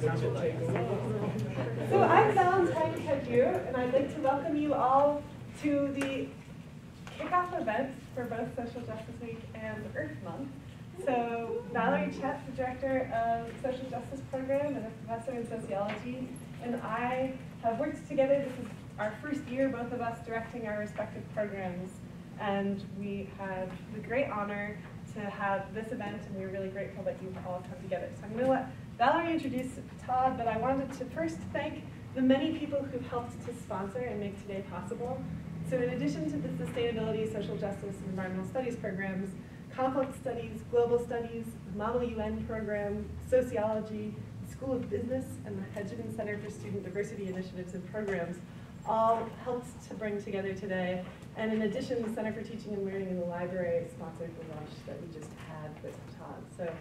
So I'm Valentine Cadieux, and I'd like to welcome you all to the kickoff events for both Social Justice Week and Earth Month. So Valerie Chepp, the Director of Social Justice Program and a Professor in Sociology, and I have worked together. This is our first year, both of us directing our respective programs. And we had the great honor to have this event, and we're really grateful that you've all come together. So I'm going to let Valerie introduced Todd, but I wanted to first thank the many people who helped to sponsor and make today possible. So in addition to the sustainability, social justice, and environmental studies programs, conflict studies, global studies, the Model UN program, sociology, the School of Business, and the Hedgeman Center for Student Diversity Initiatives and Programs all helped to bring together today. And in addition, the Center for Teaching and Learning in the Library sponsored the lunch that we just had with Todd. So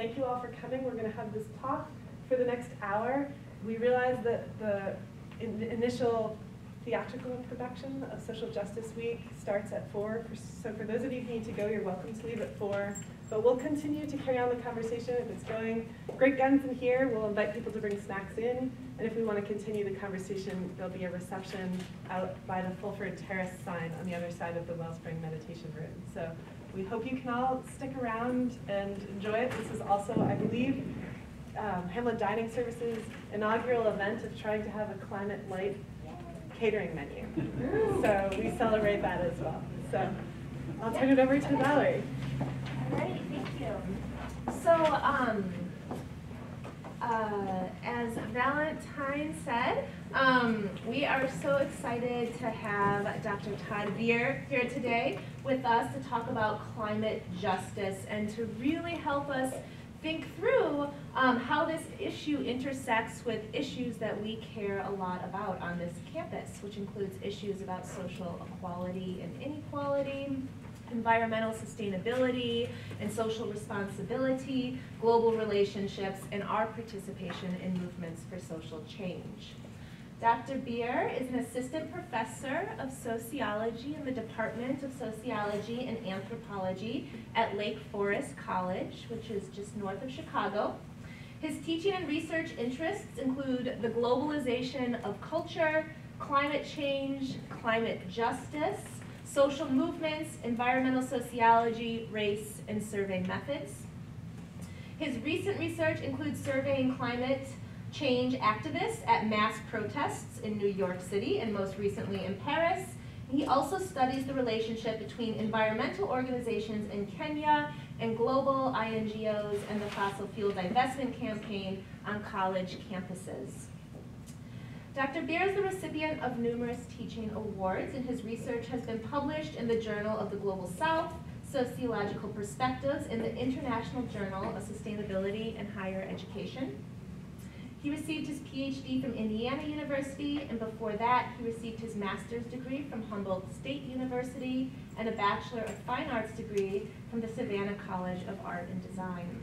thank you all for coming. We're going to have this talk for the next hour. We realize that the, in initial theatrical production of Social Justice Week starts at 4. So for those of you who need to go, you're welcome to leave at 4. But we'll continue to carry on the conversation. If it's going great guns in here, we'll invite people to bring snacks in. And if we want to continue the conversation, there'll be a reception out by the Fulford Terrace sign on the other side of the Wellspring Meditation Room. So we hope you can all stick around and enjoy it. This is also, I believe, um, Hamline Dining Services inaugural event of trying to have a climate light catering menu. So we celebrate that as well. So I'll turn it over to Valerie. Great, thank you. So, um, uh, as Valentine said, um, we are so excited to have Dr. Todd Beer here today with us to talk about climate justice and to really help us think through um, how this issue intersects with issues that we care a lot about on this campus, which includes issues about social equality and inequality, environmental sustainability and social responsibility, global relationships, and our participation in movements for social change. Dr. Beer is an assistant professor of sociology in the Department of Sociology and Anthropology at Lake Forest College, which is just north of Chicago. His teaching and research interests include the globalization of culture, climate change, climate justice, social movements, environmental sociology, race, and survey methods. His recent research includes surveying climate change activists at mass protests in New York City and most recently in Paris. He also studies the relationship between environmental organizations in Kenya and global INGOs and the fossil fuel divestment campaign on college campuses. Dr. Beer is the recipient of numerous teaching awards, and his research has been published in the Journal of the Global South, Sociological Perspectives, in the International Journal of Sustainability and Higher Education. He received his PhD from Indiana University, and before that, he received his master's degree from Humboldt State University and a Bachelor of Fine Arts degree from the Savannah College of Art and Design.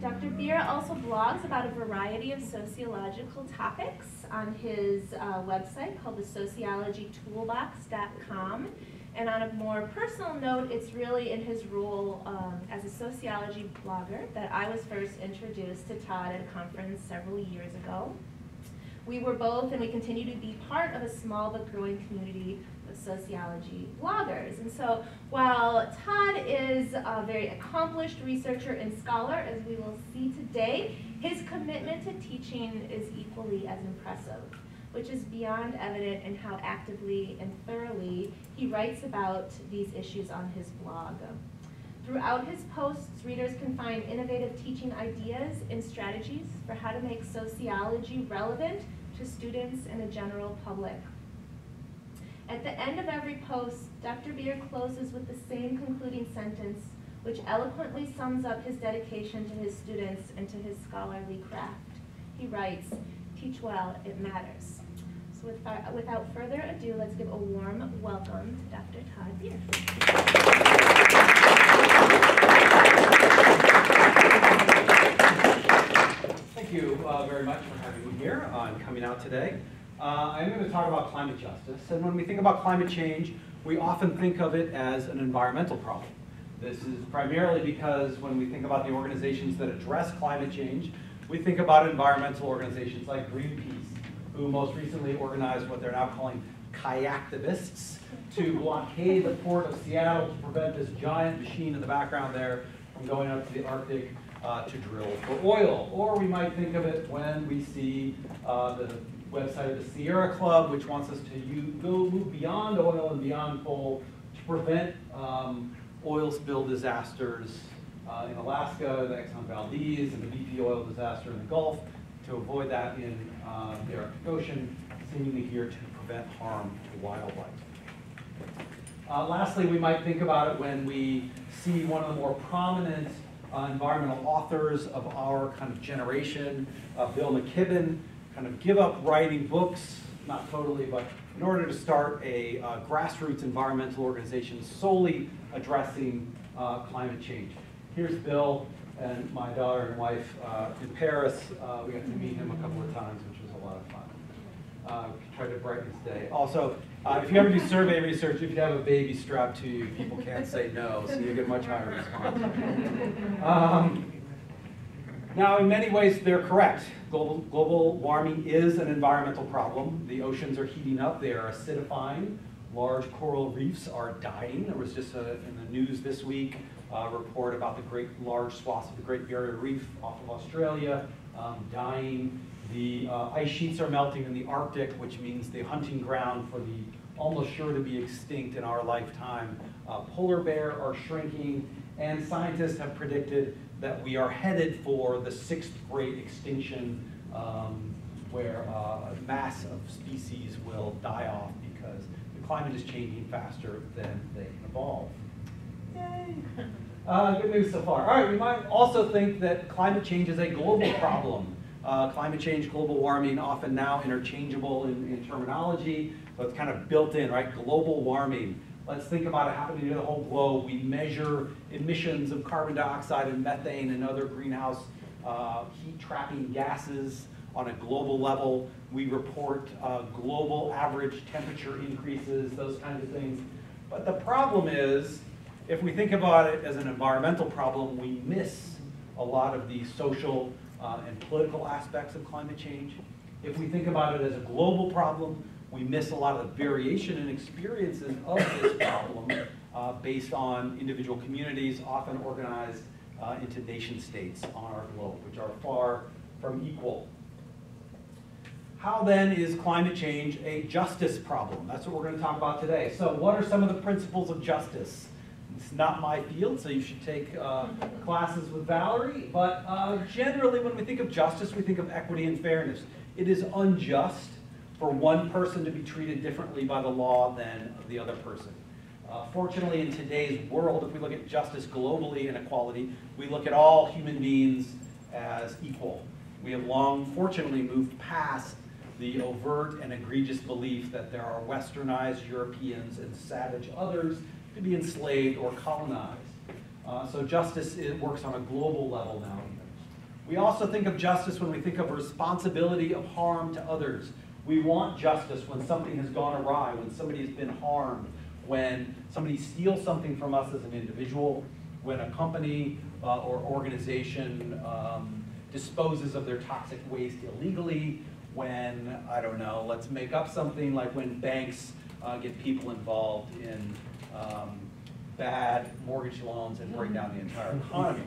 Dr. Beer also blogs about a variety of sociological topics on his uh, website called thesociologytoolbox.com. And on a more personal note, it's really in his role um, as a sociology blogger that I was first introduced to Todd at a conference several years ago. We were both, and we continue to be part of a small but growing community of sociology bloggers. And so while Todd is a very accomplished researcher and scholar, as we will see today, his commitment to teaching is equally as impressive, which is beyond evident in how actively and thoroughly he writes about these issues on his blog. Throughout his posts, readers can find innovative teaching ideas and strategies for how to make sociology relevant to students and the general public. At the end of every post, Dr. Beer closes with the same concluding sentence, which eloquently sums up his dedication to his students and to his scholarly craft. He writes, teach well, it matters. With, uh, without further ado, let's give a warm welcome to Dr. Todd Beer. Thank you uh, very much for having me here on coming out today. Uh, I'm going to talk about climate justice. And when we think about climate change, we often think of it as an environmental problem. This is primarily because when we think about the organizations that address climate change, We think about environmental organizations like Greenpeace, who most recently organized what they're now calling kayaktivists to blockade the port of Seattle to prevent this giant machine in the background there from going up to the Arctic uh, to drill for oil. Or we might think of it when we see uh, the website of the Sierra Club, which wants us to u- go move beyond oil and beyond coal to prevent um, oil spill disasters uh, in Alaska, the Exxon Valdez, and the BP oil disaster in the Gulf, to avoid that in uh, the Arctic Ocean, seemingly here to prevent harm to wildlife. Uh, lastly, we might think about it when we see one of the more prominent uh, environmental authors of our kind of generation, uh, Bill McKibben, kind of give up writing books, not totally, but in order to start a uh, grassroots environmental organization solely addressing uh, climate change. Here's Bill and my daughter and wife uh, in Paris. Uh, we got to meet him a couple of times, which was a lot of fun uh, try to brighten his day. Also, uh, if you ever do survey research, if you have a baby strapped to you, people can't say no, so you get much higher response. Um, now, in many ways, they're correct. Global, global warming is an environmental problem. The oceans are heating up, they are acidifying. Large coral reefs are dying. There was just a, in the news this week a report about the great large swaths of the Great Barrier Reef off of Australia um, dying. The uh, ice sheets are melting in the Arctic, which means the hunting ground for the almost sure to be extinct in our lifetime uh, polar bear are shrinking, and scientists have predicted that we are headed for the sixth great extinction, um, where uh, a mass of species will die off because the climate is changing faster than they can evolve. Uh, good news so far. All right, we might also think that climate change is a global problem. Uh, climate change, global warming, often now interchangeable in, in terminology, but it's kind of built in, right? Global warming. Let's think about it happening to the whole globe. We measure emissions of carbon dioxide and methane and other greenhouse uh, heat trapping gases on a global level. We report uh, global average temperature increases, those kinds of things. But the problem is, if we think about it as an environmental problem, we miss a lot of the social uh, and political aspects of climate change. If we think about it as a global problem, we miss a lot of the variation and experiences of this problem uh, based on individual communities, often organized uh, into nation states on our globe, which are far from equal. How then is climate change a justice problem? That's what we're going to talk about today. So what are some of the principles of justice? It's not my field, so you should take uh, classes with Valerie. But uh, generally, when we think of justice, we think of equity and fairness. It is unjust for one person to be treated differently by the law than the other person. Uh, fortunately, in today's world, if we look at justice globally and equality, we look at all human beings as equal. We have long, fortunately, moved past the overt and egregious belief that there are westernized Europeans and savage others to be enslaved or colonized. Uh, so justice it works on a global level now. We also think of justice when we think of responsibility of harm to others. We want justice when something has gone awry, when somebody has been harmed, when somebody steals something from us as an individual, when a company uh, or organization um, disposes of their toxic waste illegally, when, I don't know, let's make up something like when banks uh, get people involved in um, bad mortgage loans and break down the entire economy.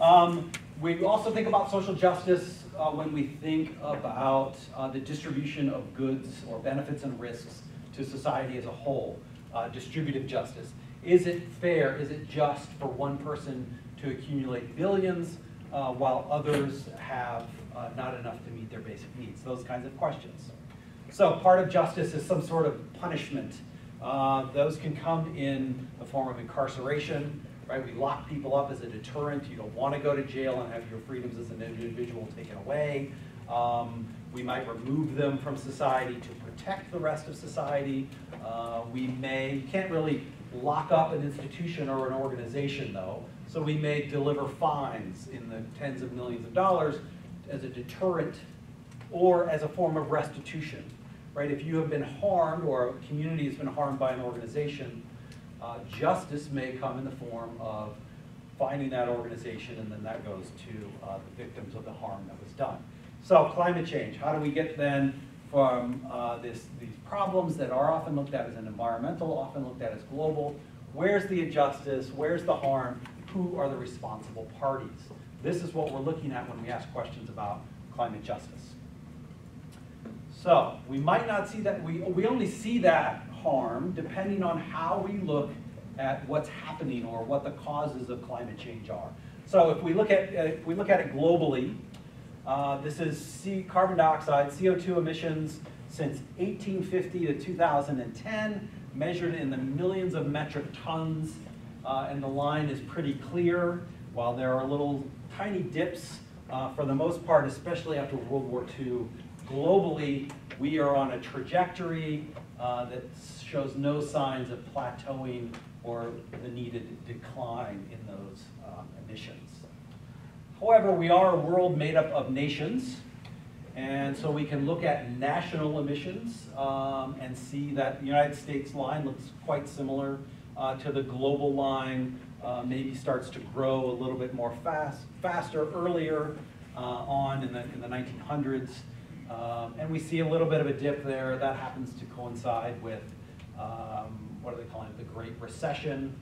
Um, we also think about social justice uh, when we think about uh, the distribution of goods or benefits and risks to society as a whole. Uh, distributive justice. Is it fair, is it just for one person to accumulate billions uh, while others have uh, not enough to meet their basic needs? Those kinds of questions. So part of justice is some sort of punishment. Uh, those can come in the form of incarceration, right? We lock people up as a deterrent. You don't want to go to jail and have your freedoms as an individual taken away. Um, we might remove them from society to protect the rest of society. Uh, we may, you can't really lock up an institution or an organization though, so we may deliver fines in the tens of millions of dollars as a deterrent or as a form of restitution, right? If you have been harmed or a community has been harmed by an organization, uh, justice may come in the form of finding that organization, and then that goes to uh, the victims of the harm that was done. So climate change, how do we get then from uh, this, these problems that are often looked at as an environmental, often looked at as global, where's the injustice, where's the harm, who are the responsible parties? This is what we're looking at when we ask questions about climate justice. So we might not see that, we, we only see that harm depending on how we look at what's happening or what the causes of climate change are. So if we look at, if we look at it globally, uh, this is C, carbon dioxide, CO2 emissions since 1850 to 2010, measured in the millions of metric tons, uh, and the line is pretty clear, while there are little tiny dips uh, for the most part, especially after World War II. Globally, we are on a trajectory uh, that shows no signs of plateauing or the needed decline in those um, emissions. However, we are a world made up of nations, and so we can look at national emissions um, and see that the United States line looks quite similar uh, to the global line, uh, maybe starts to grow a little bit more fast, faster earlier uh, on in the, in the 1900s. Um, and we see a little bit of a dip there. That happens to coincide with, um, what are they calling it, the Great Recession.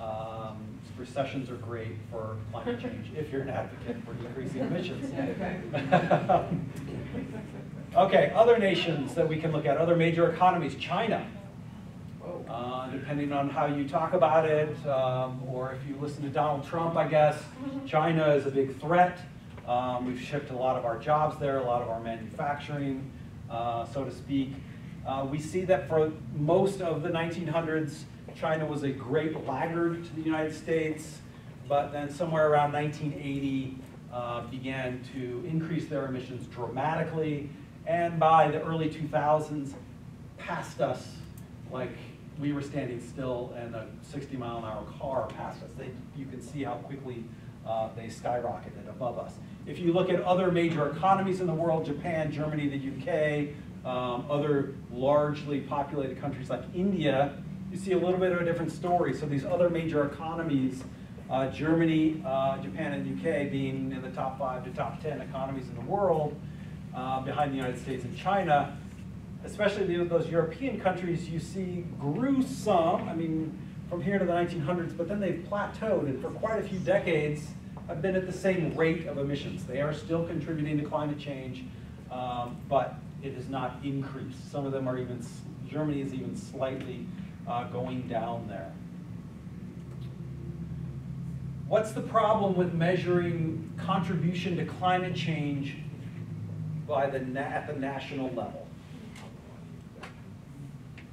Um, recessions are great for climate change if you're an advocate for decreasing emissions. okay, other nations that we can look at, other major economies, China. Uh, depending on how you talk about it, um, or if you listen to Donald Trump, I guess, China is a big threat. Um, we've shipped a lot of our jobs there, a lot of our manufacturing, uh, so to speak. Uh, we see that for most of the 1900s, China was a great laggard to the United States, but then somewhere around 1980 uh, began to increase their emissions dramatically, and by the early 2000s, passed us like we were standing still and a 60 mile an hour car passed us. They, you can see how quickly uh, they skyrocketed above us. If you look at other major economies in the world, Japan, Germany, the UK, um, other largely populated countries like India, you see a little bit of a different story. So these other major economies, uh, Germany, uh, Japan, and UK being in the top five to top 10 economies in the world, uh, behind the United States and China, especially those European countries, you see grew some, I mean, from here to the 1900s, but then they've plateaued, and for quite a few decades, have been at the same rate of emissions. They are still contributing to climate change, um, but it has not increased. Some of them are even, Germany is even slightly uh, going down there. What's the problem with measuring contribution to climate change by the at the national level?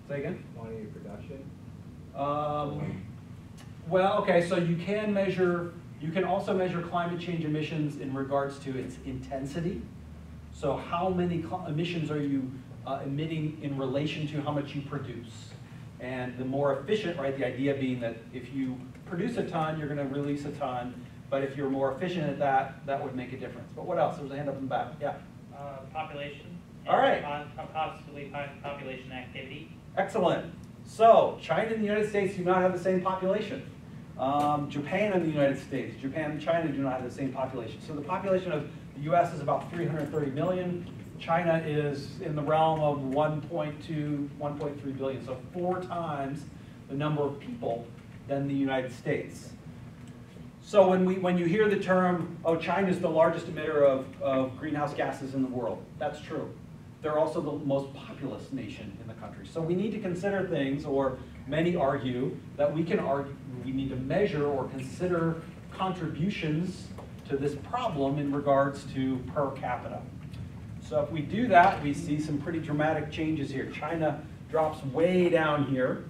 Say again? Quantity of production? Um, well, okay, so you can measure, you can also measure climate change emissions in regards to its intensity. So how many emissions are you uh, emitting in relation to how much you produce? And the more efficient, right, the idea being that if you produce a ton, you're going to release a ton. But if you're more efficient at that, that would make a difference. But what else? There's a hand up in the back. Yeah. Uh, population. All right. Possibly population activity. Excellent. So China and the United States do not have the same population. Um, Japan and the United States, Japan and China do not have the same population. So the population of the U.S. is about 330 million. China is in the realm of 1.2, 1.3 billion, so four times the number of people than the United States. So when, we, when you hear the term, oh, China is the largest emitter of, of greenhouse gases in the world, that's true. They're also the most populous nation in the country. So we need to consider things, or many argue, that we can argue, we need to measure or consider contributions to this problem in regards to per capita. So if we do that, we see some pretty dramatic changes here. China drops way down here,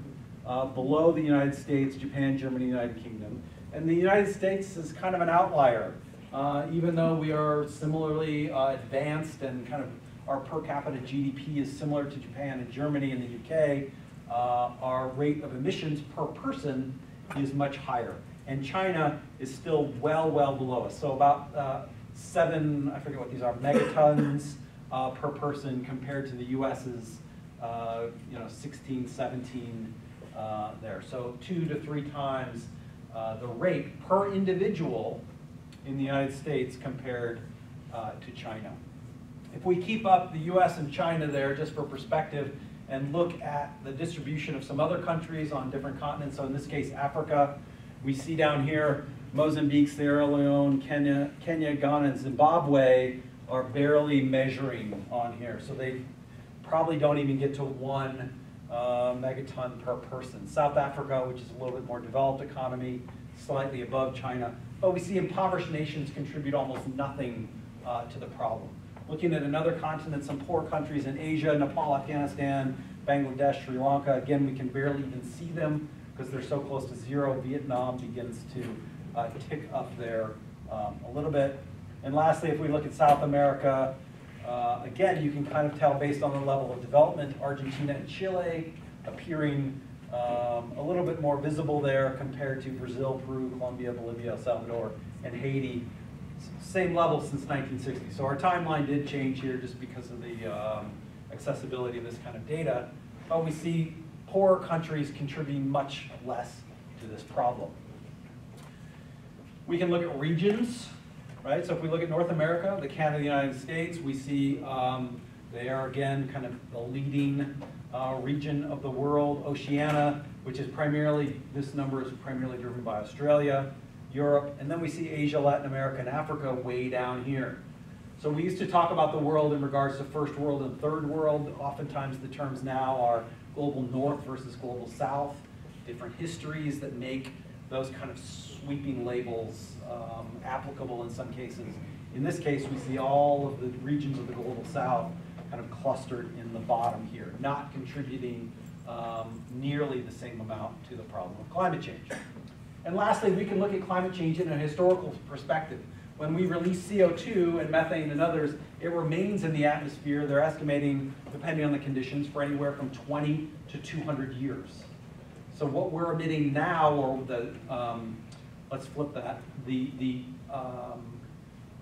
uh, below the United States, Japan, Germany, United Kingdom. And the United States is kind of an outlier, uh, even though we are similarly uh, advanced and kind of our per capita GDP is similar to Japan and Germany and the UK, uh, our rate of emissions per person is much higher. And China is still well, well below us. So about uh, seven, I forget what these are, megatons uh, per person compared to the US's, uh, you know, 16, 17 uh, there. So two to three times uh, the rate per individual in the United States compared to China. If we keep up the US and China there, just for perspective, and look at the distribution of some other countries on different continents, so in this case, Africa, we see down here Mozambique, Sierra Leone, Kenya, Kenya, Ghana, and Zimbabwe are barely measuring on here. So they probably don't even get to one uh, megaton per person. South Africa, which is a little bit more developed economy, slightly above China. But we see impoverished nations contribute almost nothing uh, to the problem. Looking at another continent, some poor countries in Asia, Nepal, Afghanistan, Bangladesh, Sri Lanka, again, we can barely even see them because they're so close to zero. Vietnam begins to uh, tick up there um, a little bit. And lastly, if we look at South America, uh, again, you can kind of tell based on the level of development, Argentina and Chile appearing um, a little bit more visible there compared to Brazil, Peru, Colombia, Bolivia, El Salvador, and Haiti. Same level since 1960. So our timeline did change here just because of the um, accessibility of this kind of data. But we see poorer countries contributing much less to this problem. We can look at regions, right? So if we look at North America, the Canada, the United States, we see um, they are again kind of the leading uh, region of the world. Oceania, which is primarily, this number is primarily driven by Australia, Europe, and then we see Asia, Latin America, and Africa way down here. So we used to talk about the world in regards to first world and third world. Oftentimes the terms now are global north versus global south, different histories that make those kind of sweeping labels um, applicable in some cases. In this case, we see all of the regions of the global south kind of clustered in the bottom here, not contributing um, nearly the same amount to the problem of climate change. And lastly, we can look at climate change in a historical perspective. When we release CO2 and methane and others, it remains in the atmosphere. They're estimating, depending on the conditions, for anywhere from 20 to 200 years. So what we're emitting now, or the, um, let's flip that, the, the, um,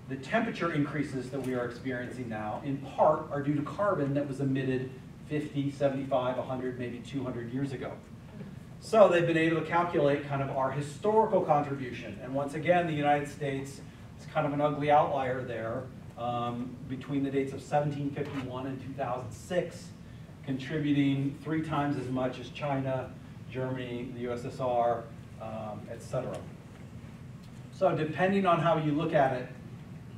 the temperature increases that we are experiencing now, in part, are due to carbon that was emitted 50, 75, 100, maybe 200 years ago. So they've been able to calculate kind of our historical contribution. And once again, the United States is kind of an ugly outlier there um, between the dates of 1751 and 2006, contributing three times as much as China, Germany, the USSR, um, et cetera. So depending on how you look at it,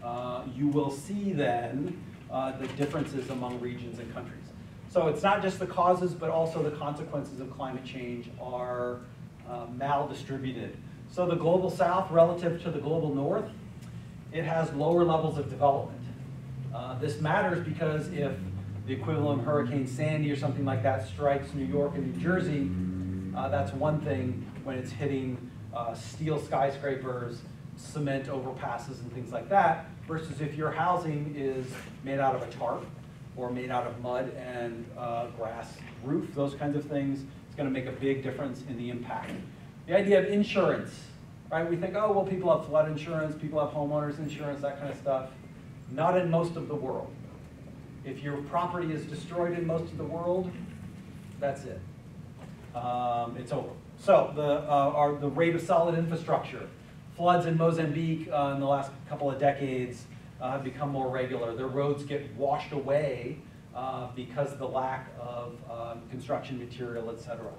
uh, you will see then uh, the differences among regions and countries. So it's not just the causes, but also the consequences of climate change are uh, maldistributed. So the global south relative to the global north, it has lower levels of development. Uh, this matters because if the equivalent of Hurricane Sandy or something like that strikes New York and New Jersey, uh, that's one thing when it's hitting uh, steel skyscrapers, cement overpasses and things like that, versus if your housing is made out of a tarp or made out of mud and uh, grass roof, those kinds of things, it's gonna make a big difference in the impact. The idea of insurance, right? We think, oh, well, people have flood insurance, people have homeowners insurance, that kind of stuff. Not in most of the world. If your property is destroyed in most of the world, that's it. Um, it's over. So the, uh, our, the rate of solid infrastructure, floods in Mozambique uh, in the last couple of decades have become more regular. Their roads get washed away uh, because of the lack of um, construction material, et cetera.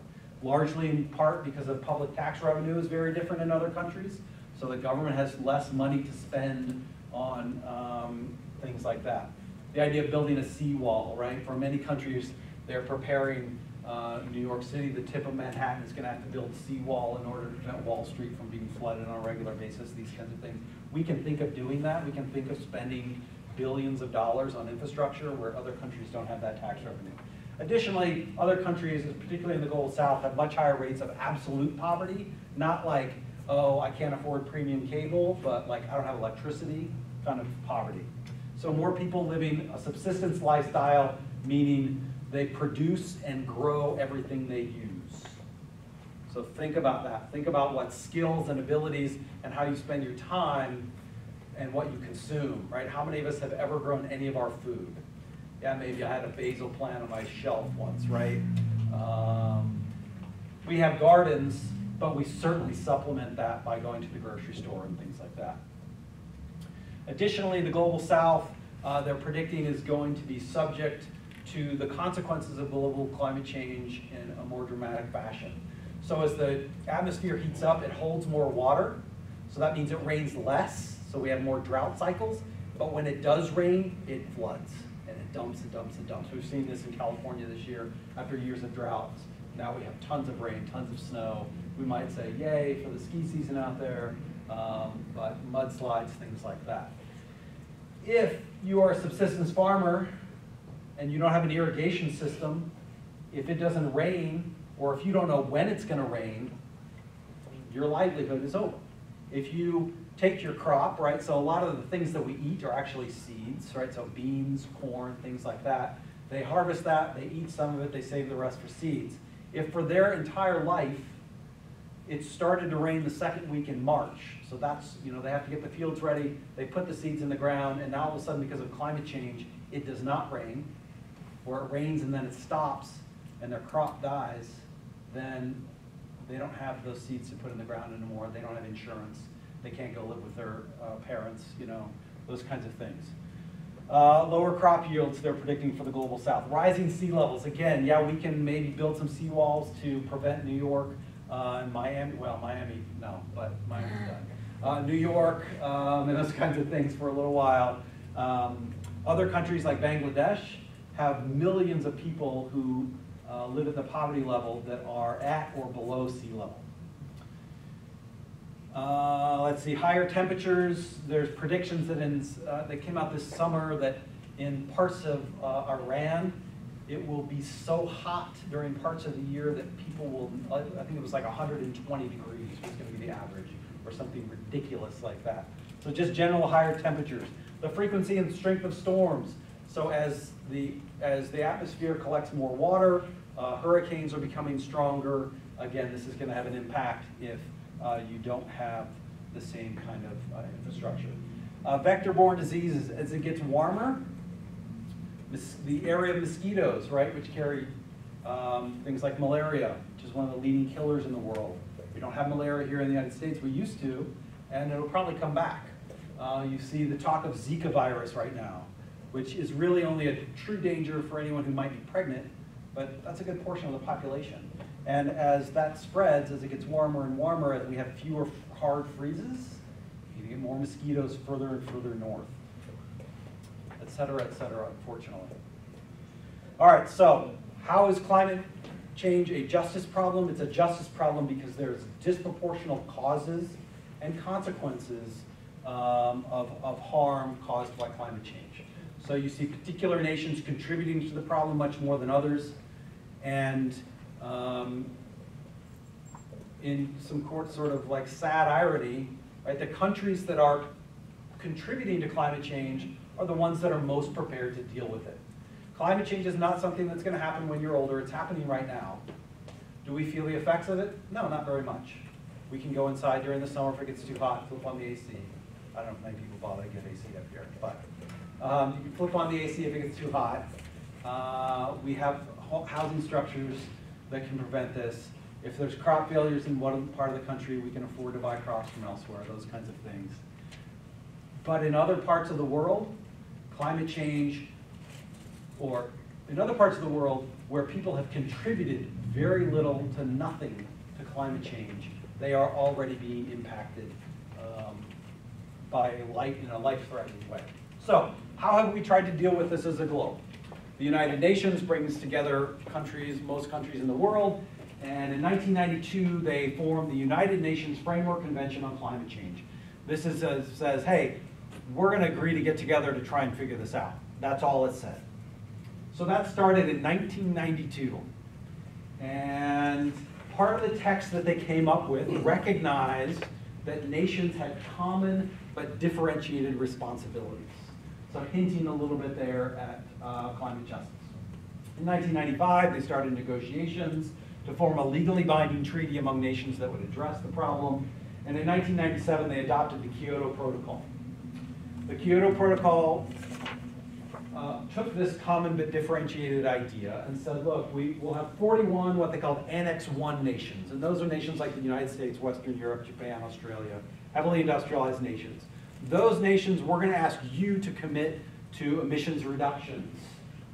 Largely in part because of public tax revenue is very different in other countries. So the government has less money to spend on um, things like that. The idea of building a seawall, right? For many countries, they're preparing uh, New York City, the tip of Manhattan is gonna have to build a seawall in order to prevent Wall Street from being flooded on a regular basis, these kinds of things. We can think of doing that, we can think of spending billions of dollars on infrastructure where other countries don't have that tax revenue. Additionally, other countries, particularly in the Global South, have much higher rates of absolute poverty, not like, oh, I can't afford premium cable, but like, I don't have electricity, kind of poverty. So more people living a subsistence lifestyle, meaning they produce and grow everything they use. So think about that. Think about what skills and abilities and how you spend your time and what you consume, right? How many of us have ever grown any of our food? Yeah, maybe I had a basil plant on my shelf once, right? Um, we have gardens but we certainly supplement that by going to the grocery store and things like that. Additionally, the Global South, uh, they're predicting is going to be subject to the consequences of global climate change in a more dramatic fashion. So as the atmosphere heats up, it holds more water, so that means it rains less, so we have more drought cycles. But when it does rain, it floods, and it dumps and dumps and dumps. We've seen this in California this year after years of droughts. Now we have tons of rain, tons of snow. We might say yay for the ski season out there, um, but mudslides, things like that. If you are a subsistence farmer and you don't have an irrigation system, if it doesn't rain, or if you don't know when it's gonna rain, your livelihood is over. If you take your crop, right, so a lot of the things that we eat are actually seeds, right, so beans, corn, things like that. They harvest that, they eat some of it, they save the rest for seeds. If for their entire life, it started to rain the second week in March, so that's, you know, they have to get the fields ready, they put the seeds in the ground, and now all of a sudden, because of climate change, it does not rain, or it rains and then it stops, and their crop dies, then they don't have those seeds to put in the ground anymore, they don't have insurance, they can't go live with their uh, parents, you know, those kinds of things. Uh, lower crop yields they're predicting for the global south. Rising sea levels, again, yeah, we can maybe build some seawalls to prevent New York uh, and Miami, well, Miami, no, but Miami's done. Uh, New York um, and those kinds of things for a little while. Um, other countries like Bangladesh have millions of people who uh, live at the poverty level that are at or below sea level. Uh, let's see, higher temperatures, there's predictions that in, uh, that came out this summer that in parts of uh, Iran, it will be so hot during parts of the year that people will, I think it was like 120 degrees was gonna be the average, or something ridiculous like that. So just general higher temperatures. The frequency and strength of storms. So as the, as the atmosphere collects more water, uh, hurricanes are becoming stronger. Again, this is gonna have an impact if uh, you don't have the same kind of uh, infrastructure. Uh, Vector-borne diseases, as it gets warmer, the area of mosquitoes, right, which carry um, things like malaria, which is one of the leading killers in the world. We don't have malaria here in the United States, we used to, and it'll probably come back. Uh, you see the talk of Zika virus right now, which is really only a true danger for anyone who might be pregnant, but that's a good portion of the population. And as that spreads, as it gets warmer and warmer, as we have fewer hard freezes, you get more mosquitoes further and further north, et cetera, et cetera, unfortunately. All right, so how is climate change a justice problem? It's a justice problem because there's disproportional causes and consequences um, of, of harm caused by climate change. So you see particular nations contributing to the problem much more than others. And um, in some court sort of like sad irony, right, the countries that are contributing to climate change are the ones that are most prepared to deal with it. Climate change is not something that's gonna happen when you're older, it's happening right now. Do we feel the effects of it? No, not very much. We can go inside during the summer if it gets too hot, and flip on the AC. I don't know if many people bother to get AC up here, but um, you can flip on the AC if it gets too hot. Uh, we have housing structures that can prevent this. If there's crop failures in one part of the country, we can afford to buy crops from elsewhere, those kinds of things. But in other parts of the world, climate change, or in other parts of the world where people have contributed very little to nothing to climate change, they are already being impacted um, by a life, in a life-threatening way. So, how have we tried to deal with this as a globe? The United Nations brings together countries, most countries in the world, and in 1992, they formed the United Nations Framework Convention on Climate Change. This is, says, says, hey, we're gonna agree to get together to try and figure this out. That's all it said. So that started in 1992. And part of the text that they came up with recognized that nations had common but differentiated responsibilities. So hinting a little bit there at uh, climate justice. In 1995, they started negotiations to form a legally binding treaty among nations that would address the problem. And in 1997, they adopted the Kyoto Protocol. The Kyoto Protocol uh, took this common but differentiated idea and said, look, we will have 41 what they called Annex 1 nations. And those are nations like the United States, Western Europe, Japan, Australia, heavily industrialized nations. Those nations, we're going to ask you to commit to emissions reductions.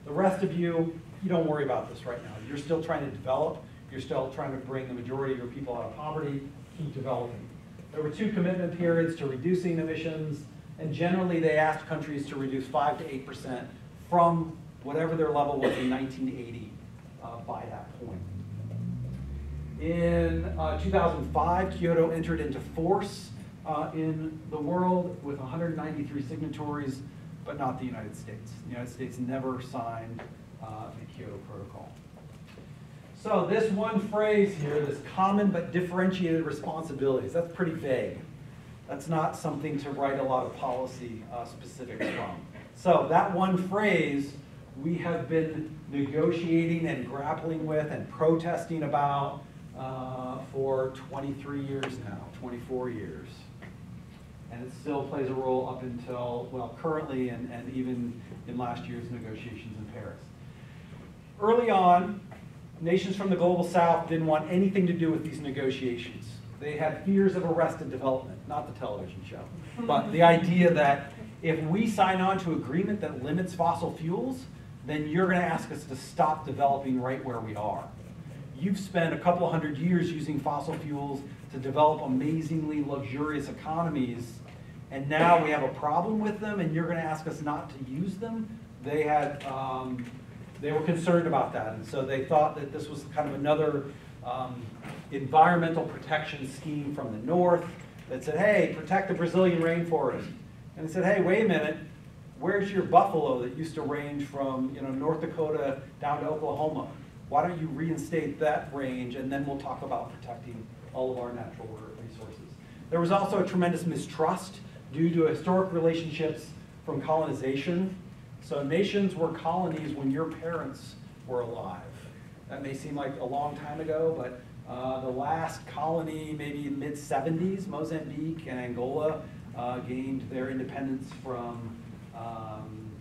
The rest of you, you don't worry about this right now. You're still trying to develop. You're still trying to bring the majority of your people out of poverty. Keep developing. There were two commitment periods to reducing emissions, and generally they asked countries to reduce 5 to 8% from whatever their level was in 1980 uh, by that point. In uh, 2005, Kyoto entered into force uh, in the world with 193 signatories, but not the United States. The United States never signed uh, the Kyoto Protocol. So this one phrase here, this common but differentiated responsibilities, that's pretty vague. That's not something to write a lot of policy uh, specifics from. So that one phrase we have been negotiating and grappling with and protesting about uh, for 23 years now, 24 years. And it still plays a role up until, well, currently and, and even in last year's negotiations in Paris. Early on, nations from the global south didn't want anything to do with these negotiations. They had fears of arrested development, not the television show, but the idea that if we sign on to agreement that limits fossil fuels, then you're going to ask us to stop developing right where we are. You've spent a couple hundred years using fossil fuels to develop amazingly luxurious economies, and now we have a problem with them, and you're going to ask us not to use them. They had, um, they were concerned about that, and so they thought that this was kind of another um, environmental protection scheme from the north that said, hey, protect the Brazilian rainforest. And they said, hey, wait a minute, where's your buffalo that used to range from you know, North Dakota down to Oklahoma? Why don't you reinstate that range and then we'll talk about protecting all of our natural resources. There was also a tremendous mistrust due to historic relationships from colonization. So nations were colonies when your parents were alive. That may seem like a long time ago, but uh, the last colony, maybe mid 70s, Mozambique and Angola uh, gained their independence from um,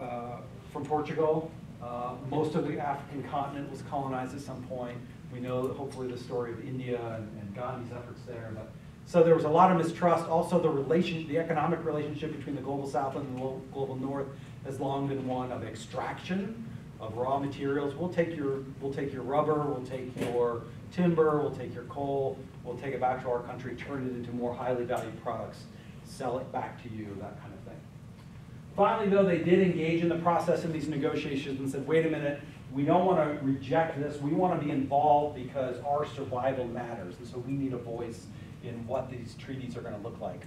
uh, from Portugal. Uh, most of the African continent was colonized at some point. We know hopefully the story of India and, and Gandhi's efforts there. But, so there was a lot of mistrust. Also, the relation, the economic relationship between the global south and the global north has long been one of extraction of raw materials. We'll take your, we'll take your rubber, we'll take your timber, we'll take your coal, we'll take it back to our country, turn it into more highly valued products, sell it back to you, that kind of thing. Finally, though, they did engage in the process in these negotiations and said, wait a minute, we don't want to reject this. We want to be involved because our survival matters. And so we need a voice in what these treaties are going to look like.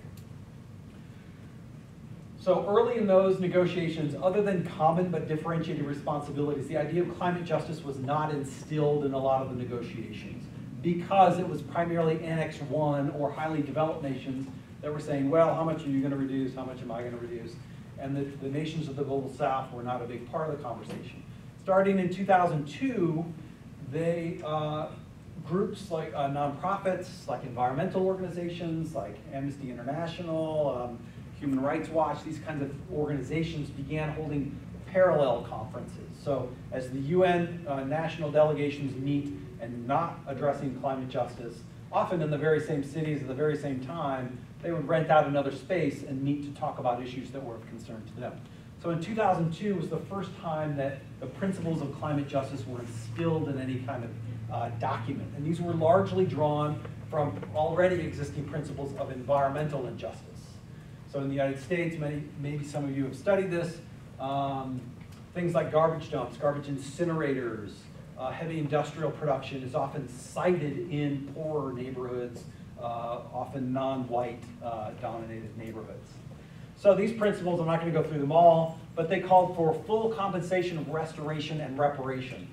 So early in those negotiations, other than common but differentiated responsibilities, the idea of climate justice was not instilled in a lot of the negotiations because it was primarily Annex 1 or highly developed nations that were saying, well, how much are you going to reduce? How much am I going to reduce? And the, the nations of the global south were not a big part of the conversation. Starting in 2002, they, uh, groups like uh, nonprofits, like environmental organizations, like Amnesty International, um, Human Rights Watch, these kinds of organizations began holding parallel conferences. So as the UN uh, national delegations meet and not addressing climate justice, often in the very same cities at the very same time, they would rent out another space and meet to talk about issues that were of concern to them. So in 2002 was the first time that the principles of climate justice were instilled in any kind of uh, document. And these were largely drawn from already existing principles of environmental injustice. So in the United States, many, maybe some of you have studied this, um, things like garbage dumps, garbage incinerators, uh, heavy industrial production is often cited in poorer neighborhoods, uh, often non-white uh, dominated neighborhoods. So these principles, I'm not going to go through them all, but they called for full compensation of restoration and reparation.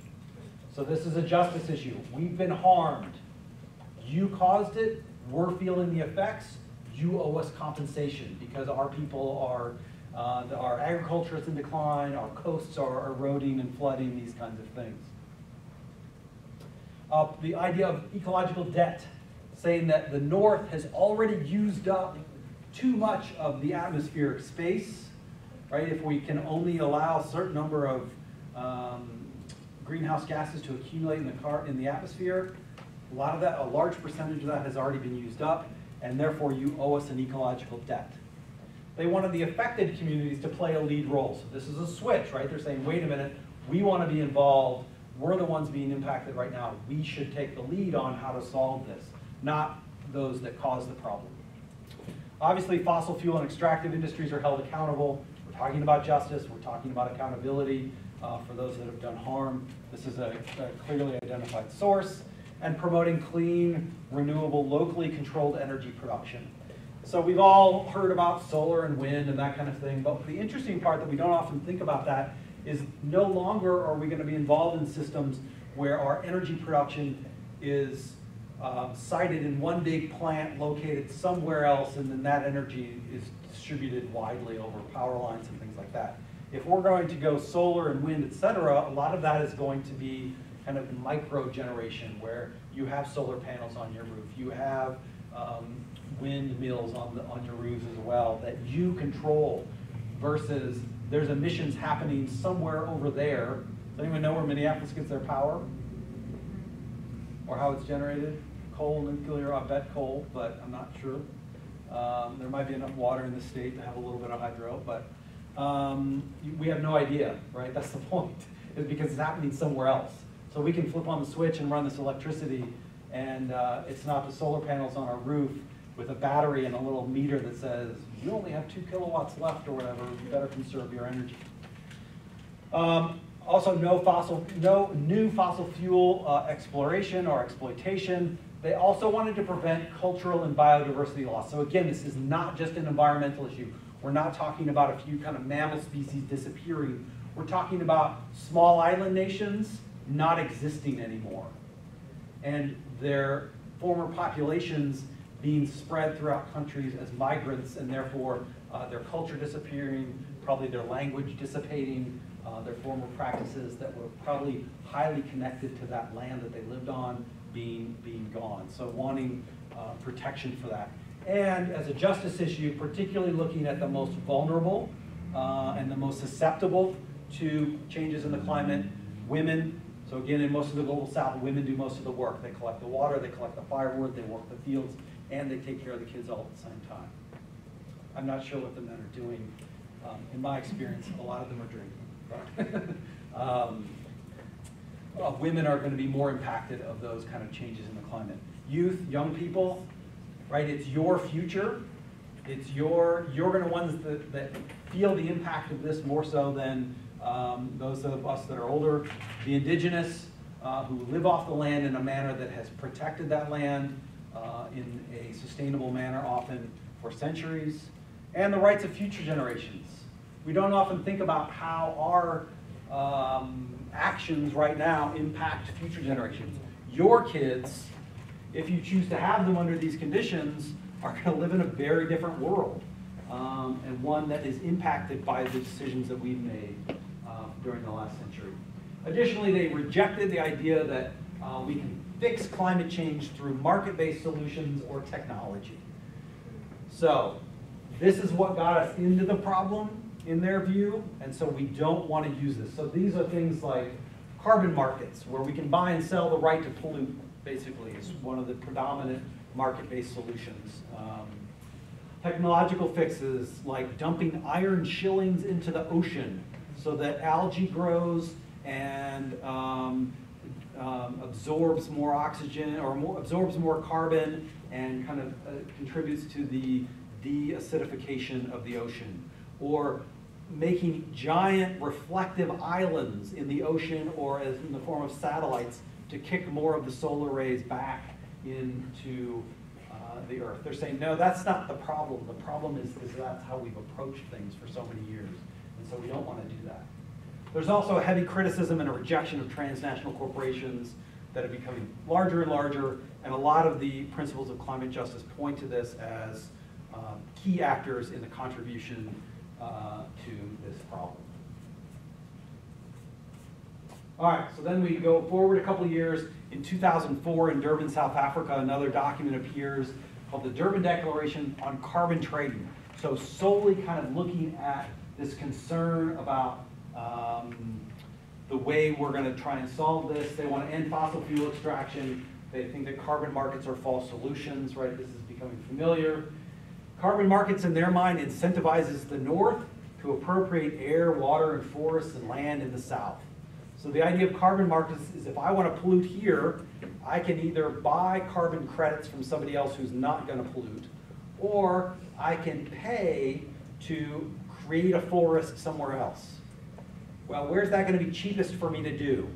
So this is a justice issue. We've been harmed. You caused it. We're feeling the effects. You owe us compensation because our people are, uh, our agriculture is in decline, our coasts are eroding and flooding, these kinds of things. Uh, the idea of ecological debt, saying that the North has already used up too much of the atmospheric space, right? If we can only allow a certain number of um, greenhouse gases to accumulate in the car, in the atmosphere, a lot of that, a large percentage of that has already been used up, and therefore you owe us an ecological debt. They wanted the affected communities to play a lead role. So this is a switch, right? They're saying, wait a minute, we want to be involved. We're the ones being impacted right now. We should take the lead on how to solve this, not those that cause the problem. Obviously, fossil fuel and extractive industries are held accountable. We're talking about justice, we're talking about accountability uh, for those that have done harm. This is a, a clearly identified source. And promoting clean, renewable, locally controlled energy production. So we've all heard about solar and wind and that kind of thing, but the interesting part that we don't often think about that is no longer are we going to be involved in systems where our energy production is uh, sited in one big plant located somewhere else, and then that energy is distributed widely over power lines and things like that. If we're going to go solar and wind, et cetera, a lot of that is going to be kind of micro generation, where you have solar panels on your roof, you have um, windmills on on your roofs as well that you control, versus there's emissions happening somewhere over there. Does anyone know where Minneapolis gets their power? or how it's generated. Coal, nuclear, I bet coal, but I'm not sure. Um, there might be enough water in the state to have a little bit of hydro, but um, we have no idea, right? That's the point, is because it's happening somewhere else. So we can flip on the switch and run this electricity, and uh, it's not the solar panels on our roof with a battery and a little meter that says, you only have two kilowatts left or whatever, you better conserve your energy. Um, Also, no fossil, no new fossil fuel uh, exploration or exploitation. They also wanted to prevent cultural and biodiversity loss. So again, this is not just an environmental issue. We're not talking about a few kind of mammal species disappearing. We're talking about small island nations not existing anymore. And their former populations being spread throughout countries as migrants and therefore uh, their culture disappearing, probably their language dissipating, uh, their former practices that were probably highly connected to that land that they lived on being, being gone. So wanting uh, protection for that. And as a justice issue, particularly looking at the most vulnerable uh, and the most susceptible to changes in the climate, women. So again, in most of the global south, women do most of the work. They collect the water, they collect the firewood, they work the fields, and they take care of the kids all at the same time. I'm not sure what the men are doing. Um, in my experience, a lot of them are drinking. Um, uh, women are going to be more impacted of those kind of changes in the climate. Youth, young people, right? It's your future. It's your, you're going to ones that, that feel the impact of this more so than um, those of us that are older. The indigenous, uh, who live off the land in a manner that has protected that land uh, in a sustainable manner often for centuries. And the rights of future generations. We don't often think about how our um, actions right now impact future generations. Your kids, if you choose to have them under these conditions, are going to live in a very different world, um, and one that is impacted by the decisions that we've made uh, during the last century. Additionally, they rejected the idea that uh, we can fix climate change through market-based solutions or technology. So, this is what got us into the problem in their view, and so we don't want to use this. So these are things like carbon markets, where we can buy and sell the right to pollute, basically, is one of the predominant market-based solutions. Um, technological fixes like dumping iron shillings into the ocean so that algae grows and um, um, absorbs more oxygen or more, absorbs more carbon and kind of uh, contributes to the de-acidification of the ocean. Or making giant reflective islands in the ocean or as in the form of satellites to kick more of the solar rays back into uh, the earth. They're saying, no, that's not the problem. The problem is, is that's how we've approached things for so many years. And so we don't want to do that. There's also a heavy criticism and a rejection of transnational corporations that are becoming larger and larger, and a lot of the principles of climate justice point to this as um, key actors in the contribution uh, to this problem. All right, so then we go forward a couple years. In 2004, in Durban, South Africa, another document appears called the Durban Declaration on Carbon Trading. So solely kind of looking at this concern about um, the way we're gonna try and solve this. They wanna end fossil fuel extraction. They think that carbon markets are false solutions, right? This is becoming familiar. Carbon markets in their mind incentivizes the north to appropriate air, water, and forests and land in the south. So the idea of carbon markets is if I want to pollute here, I can either buy carbon credits from somebody else who's not going to pollute, or I can pay to create a forest somewhere else. Well, where's that going to be cheapest for me to do?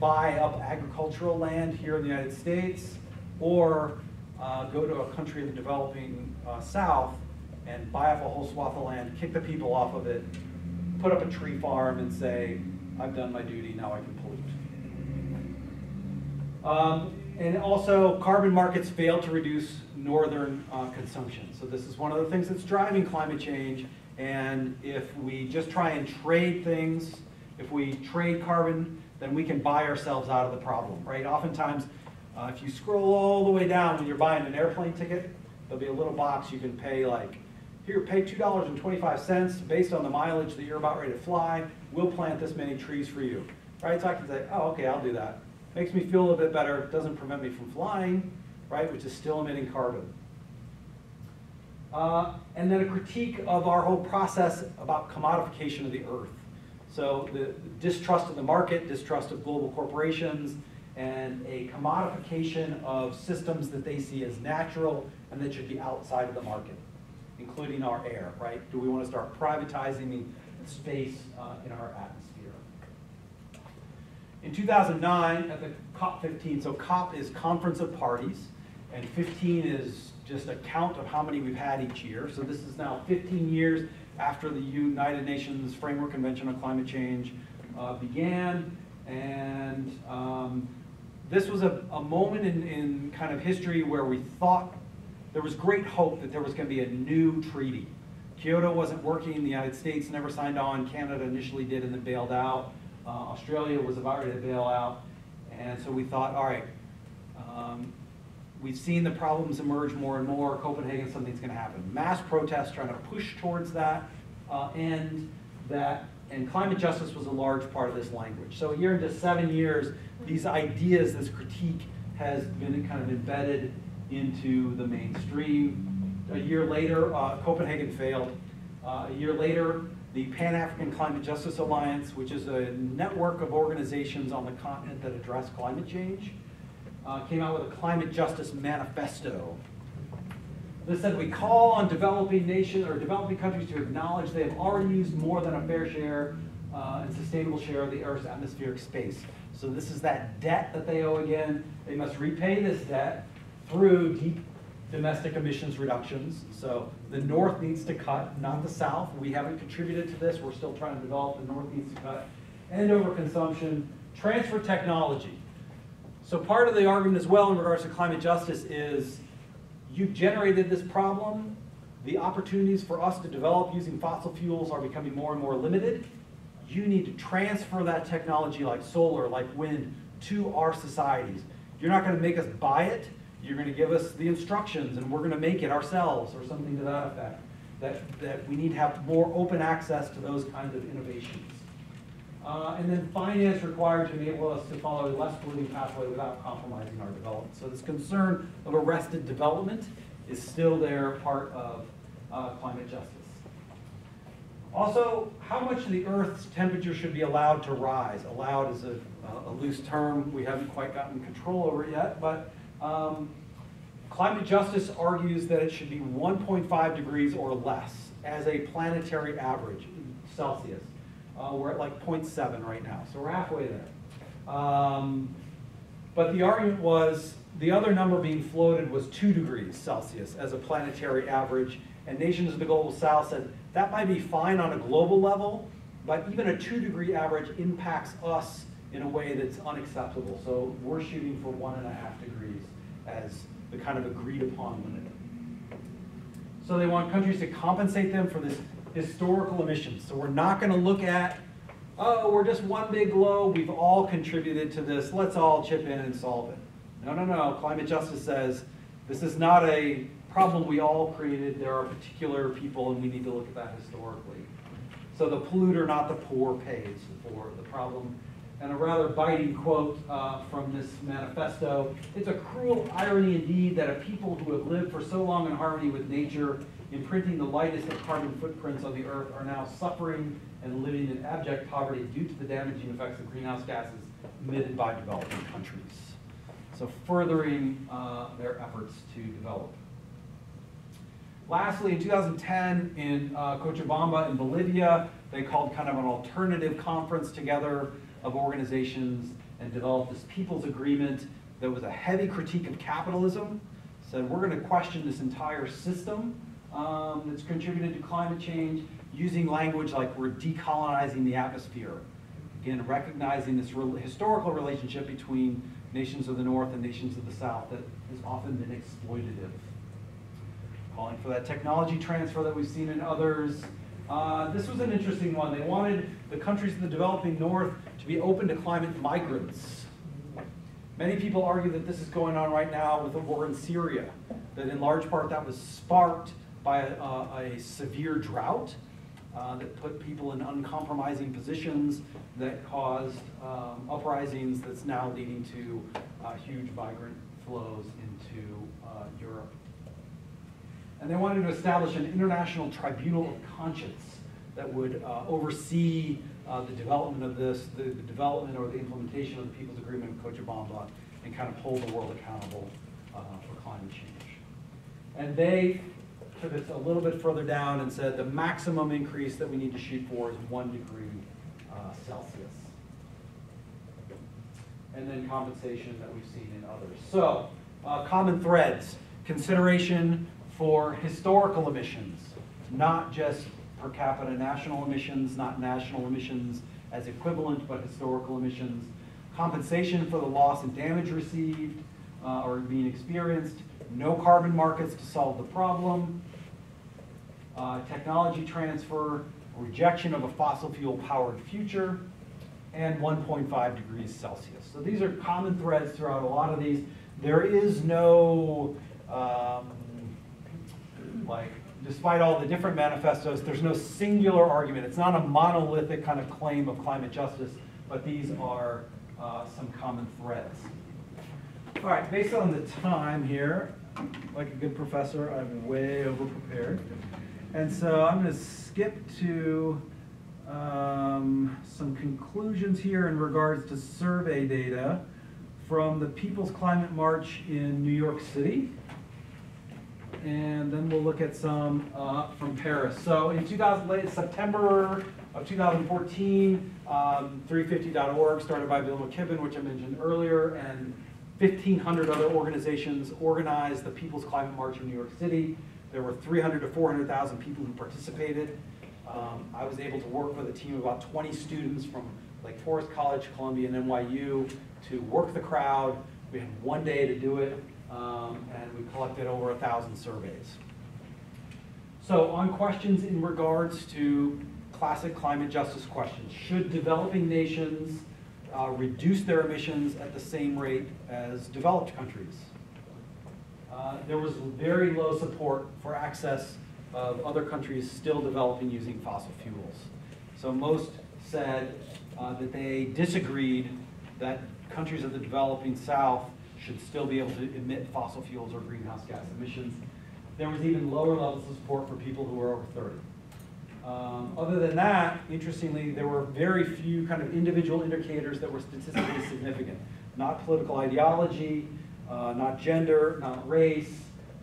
Buy up agricultural land here in the United States, or uh, go to a country in the developing uh, South and buy up a whole swath of land, kick the people off of it, put up a tree farm and say, I've done my duty, now I can pollute. Um, and also, carbon markets fail to reduce northern uh, consumption. So this is one of the things that's driving climate change. And if we just try and trade things, if we trade carbon, then we can buy ourselves out of the problem, right? Oftentimes, uh, if you scroll all the way down when you're buying an airplane ticket, there'll be a little box you can pay like, here, pay two dollars and twenty-five cents based on the mileage that you're about ready to fly. We'll plant this many trees for you, right? So I can say, oh, okay, I'll do that. Makes me feel a little bit better. Doesn't prevent me from flying, right? Which is still emitting carbon. Uh, and then a critique of our whole process about commodification of the earth. So the distrust of the market, distrust of global corporations, and a commodification of systems that they see as natural and that should be outside of the market, including our air, right? Do we want to start privatizing the space uh, in our atmosphere? In 2009, at the COP15, so COP is Conference of Parties, and 15 is just a count of how many we've had each year. So this is now 15 years after the United Nations Framework Convention on Climate Change uh, began. And um, this was a, a moment in, in kind of history where we thought there was great hope that there was going to be a new treaty. Kyoto wasn't working, the United States never signed on, Canada initially did and then bailed out. Uh, Australia was about ready to bail out. And so we thought, all right, um, we've seen the problems emerge more and more. Copenhagen, something's going to happen. Mass protests trying to push towards that uh, end, that, and climate justice was a large part of this language. So a year into seven years, these ideas, this critique has been kind of embedded into the mainstream. A year later, uh, Copenhagen failed. Uh, a year later, the Pan-African Climate Justice Alliance, which is a network of organizations on the continent that address climate change, uh, came out with a climate justice manifesto. This said we call on developing nations or developing countries to acknowledge they have already used more than a fair share uh, and sustainable share of the Earth's atmospheric space. So this is that debt that they owe again. They must repay this debt through deep domestic emissions reductions. So the North needs to cut, not the South. We haven't contributed to this. We're still trying to develop. The North needs to cut. End overconsumption. Transfer technology. So part of the argument as well in regards to climate justice is you've generated this problem. The opportunities for us to develop using fossil fuels are becoming more and more limited. You need to transfer that technology like solar, like wind, to our societies. You're not going to make us buy it. You're going to give us the instructions and we're going to make it ourselves or something to that effect. That, that we need to have more open access to those kinds of innovations. Uh, and then finance required to enable us to follow a less polluting pathway without compromising our development. So this concern of arrested development is still there, part of uh, climate justice. Also, how much of the Earth's temperature should be allowed to rise? Allowed is a, a loose term we haven't quite gotten control over yet, but um, climate justice argues that it should be 1.5 degrees or less as a planetary average, Celsius. Uh, we're at like 0.7 right now, so we're halfway there. Um, but the argument was the other number being floated was 2 degrees Celsius as a planetary average, and nations of the global south said that might be fine on a global level, but even a 2 degree average impacts us in a way that's unacceptable. So we're shooting for 1.5 degrees as the kind of agreed upon limit. So they want countries to compensate them for this historical emissions. So we're not going to look at, oh, we're just one big globe, we've all contributed to this, let's all chip in and solve it. No, no, no. Climate justice says this is not a problem we all created. There are particular people, and we need to look at that historically. So the polluter, not the poor, pays for the problem. And a rather biting quote uh, from this manifesto, it's a cruel irony indeed that a people who have lived for so long in harmony with nature, imprinting the lightest of carbon footprints on the earth, are now suffering and living in abject poverty due to the damaging effects of greenhouse gases emitted by developing countries. So furthering uh, their efforts to develop. Lastly, in 2010, in uh, Cochabamba in Bolivia, they called kind of an alternative conference together of organizations and developed this people's agreement that was a heavy critique of capitalism. Said we're going to question this entire system um, that's contributed to climate change using language like we're decolonizing the atmosphere. Again, recognizing this real historical relationship between nations of the North and nations of the South that has often been exploitative calling for that technology transfer that we've seen in others. Uh, this was an interesting one. They wanted the countries in the developing north to be open to climate migrants. Many people argue that this is going on right now with the war in Syria, that in large part that was sparked by a, a severe drought uh, that put people in uncompromising positions that caused um, uprisings that's now leading to uh, huge migrant flows into uh, Europe and they wanted to establish an international tribunal of conscience that would uh, oversee uh, the development of this, the, the, development or the implementation of the People's Agreement of Cochabamba, and kind of hold the world accountable uh, for climate change. And they took it a little bit further down and said the maximum increase that we need to shoot for is one degree uh, Celsius. And then compensation that we've seen in others. So, uh, common threads, consideration for historical emissions, not just per capita national emissions, not national emissions as equivalent, but historical emissions, compensation for the loss and damage received uh, or being experienced, no carbon markets to solve the problem, uh, technology transfer, rejection of a fossil fuel powered future, and 1.5 degrees Celsius. So these are common threads throughout a lot of these. There is no um, like, despite all the different manifestos, there's no singular argument. It's not a monolithic kind of claim of climate justice, but these are uh, some common threads. All right, based on the time here, like a good professor, I'm way over prepared. And so I'm going to skip to um, some conclusions here in regards to survey data from the People's Climate March in New York City and then we'll look at some uh, from Paris. So in 2000, late September of 2014, um, 350.org, started by Bill McKibben, which I mentioned earlier, and 1,500 other organizations organized the People's Climate March in New York City. There were 300 to 400,000 people who participated. Um, I was able to work with a team of about 20 students from Lake Forest College, Columbia, and NYU to work the crowd. We had one day to do it um, and we collected over a thousand surveys. So on questions in regards to classic climate justice questions, should developing nations uh, reduce their emissions at the same rate as developed countries? Uh, there was very low support for access of other countries still developing using fossil fuels. So most said uh, that they disagreed that countries of the developing South should still be able to emit fossil fuels or greenhouse gas emissions. There was even lower levels of support for people who were over 30. Um, other than that, interestingly, there were very few kind of individual indicators that were statistically significant. Not political ideology, uh, not gender, not race,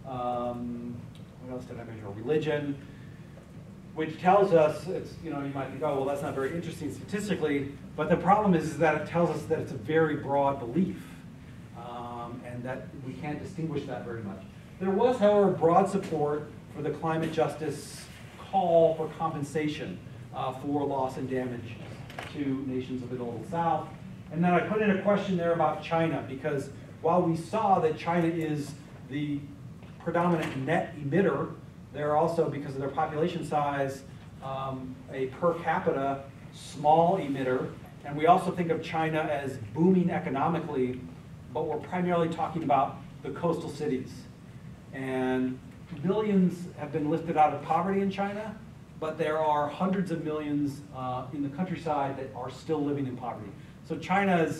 um, what else did I measure? Religion, which tells us, it's, you know, you might think, oh, well, that's not very interesting statistically, but the problem is, is that it tells us that it's a very broad belief and that we can't distinguish that very much. There was, however, broad support for the climate justice call for compensation uh, for loss and damage to nations of the Global South. And then I put in a question there about China, because while we saw that China is the predominant net emitter, they're also, because of their population size, um, a per capita small emitter. And we also think of China as booming economically but we're primarily talking about the coastal cities. And millions have been lifted out of poverty in China, but there are hundreds of millions uh, in the countryside that are still living in poverty. So China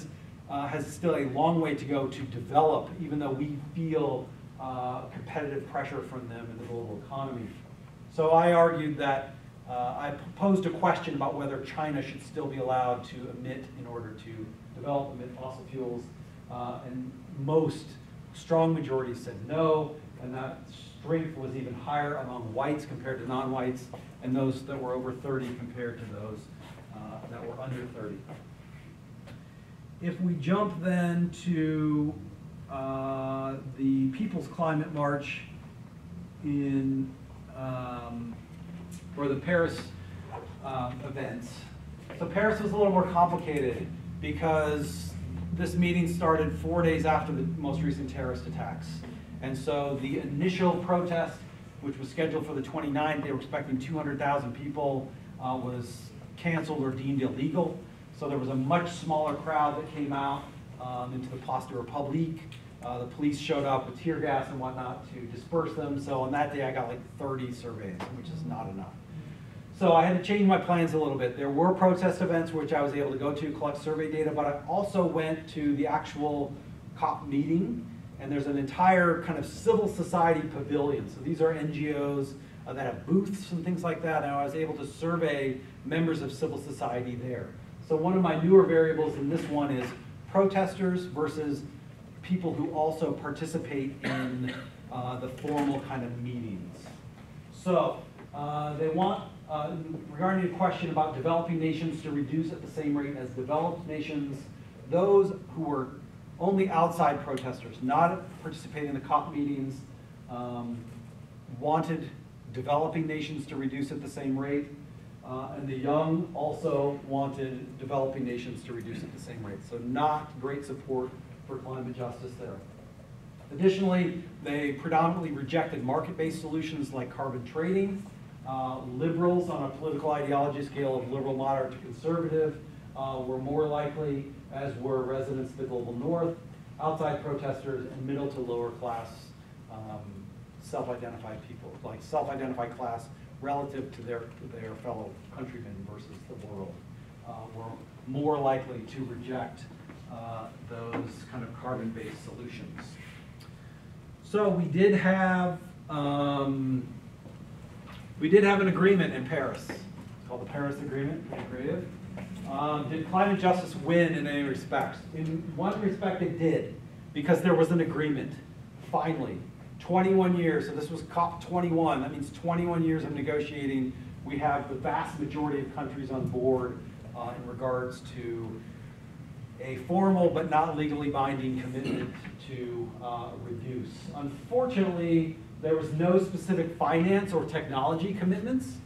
uh, has still a long way to go to develop, even though we feel uh, competitive pressure from them in the global economy. So I argued that uh, I posed a question about whether China should still be allowed to emit in order to develop emit fossil fuels, uh, and most strong majorities said no, and that strength was even higher among whites compared to non-whites, and those that were over 30 compared to those uh, that were under 30. If we jump then to uh, the People's Climate March in, um, or the Paris um, events. So Paris was a little more complicated because this meeting started four days after the most recent terrorist attacks. And so the initial protest, which was scheduled for the 29th, they were expecting 200,000 people, uh, was canceled or deemed illegal. So there was a much smaller crowd that came out um, into the Place de Republique. Uh, the police showed up with tear gas and whatnot to disperse them. So on that day, I got like 30 surveys, which is not enough. So I had to change my plans a little bit. There were protest events which I was able to go to, collect survey data, but I also went to the actual COP meeting. And there's an entire kind of civil society pavilion. So these are NGOs uh, that have booths and things like that. And I was able to survey members of civil society there. So one of my newer variables in this one is protesters versus people who also participate in uh, the formal kind of meetings. So uh, they want, uh, regarding the question about developing nations to reduce at the same rate as developed nations, those who were only outside protesters, not participating in the COP meetings, um, wanted developing nations to reduce at the same rate. Uh, and the young also wanted developing nations to reduce at the same rate. So not great support for climate justice there. Additionally, they predominantly rejected market-based solutions like carbon trading. Uh, liberals on a political ideology scale of liberal, moderate to conservative uh, were more likely, as were residents of the global north, outside protesters, and middle to lower class um, self-identified people, like self-identified class relative to their, their fellow countrymen versus the world, uh, were more likely to reject uh, those kind of carbon-based solutions. So we did have, um, we did have an agreement in Paris. It's called the Paris Agreement, creative. Um, did climate justice win in any respect? In one respect it did, because there was an agreement, finally. 21 years, so this was COP 21, that means 21 years of negotiating. We have the vast majority of countries on board uh, in regards to a formal but not legally binding commitment to uh, reduce. Unfortunately, there was no specific finance or technology commitments.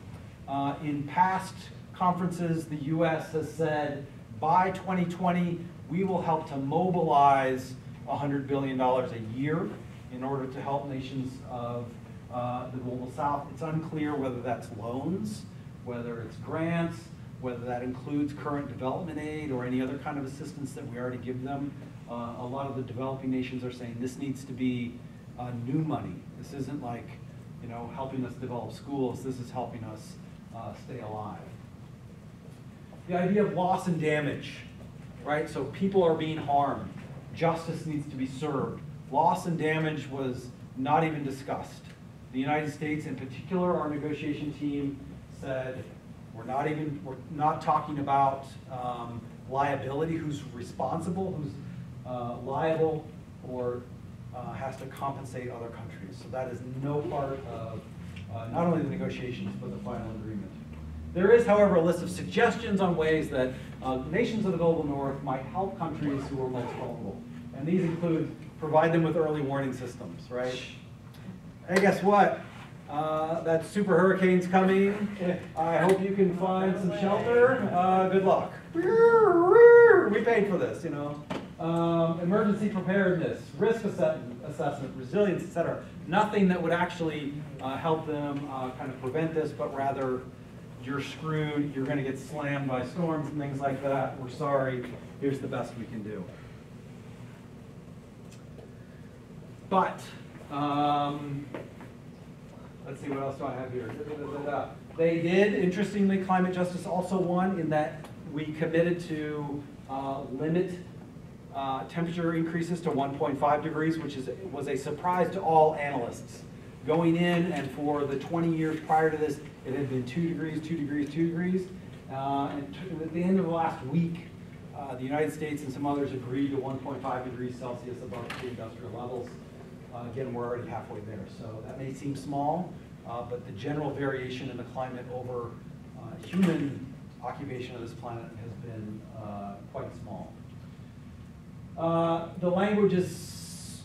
Uh, in past conferences, the US has said by 2020, we will help to mobilize $100 billion a year in order to help nations of uh, the global south. It's unclear whether that's loans, whether it's grants, whether that includes current development aid or any other kind of assistance that we already give them. Uh, a lot of the developing nations are saying this needs to be uh, new money. This isn't like, you know, helping us develop schools. This is helping us uh, stay alive. The idea of loss and damage, right? So people are being harmed. Justice needs to be served. Loss and damage was not even discussed. The United States, in particular, our negotiation team said, we're not even, we're not talking about um, liability, who's responsible, who's uh, liable, or uh, has to compensate other countries. So that is no part of uh, not only the negotiations, but the final agreement. There is, however, a list of suggestions on ways that uh, nations of the global north might help countries who are most vulnerable. And these include provide them with early warning systems, right? Hey, guess what? Uh, that super hurricane's coming. I hope you can find some shelter. Uh, good luck. We paid for this, you know. Um, emergency preparedness, risk assessment, resilience, cetera—nothing that would actually uh, help them uh, kind of prevent this, but rather you're screwed. You're going to get slammed by storms and things like that. We're sorry. Here's the best we can do. But um, let's see, what else do I have here? They did, interestingly, climate justice also won in that we committed to uh, limit uh, temperature increases to 1.5 degrees, which is, was a surprise to all analysts. Going in, and for the 20 years prior to this, it had been 2 degrees, 2 degrees, 2 degrees. Uh, And at the end of the last week, uh, the United States and some others agreed to 1.5 degrees Celsius above pre-industrial levels. Uh, Again, we're already halfway there, so that may seem small, uh, but the general variation in the climate over human occupation of this planet has been quite small. Uh, The language is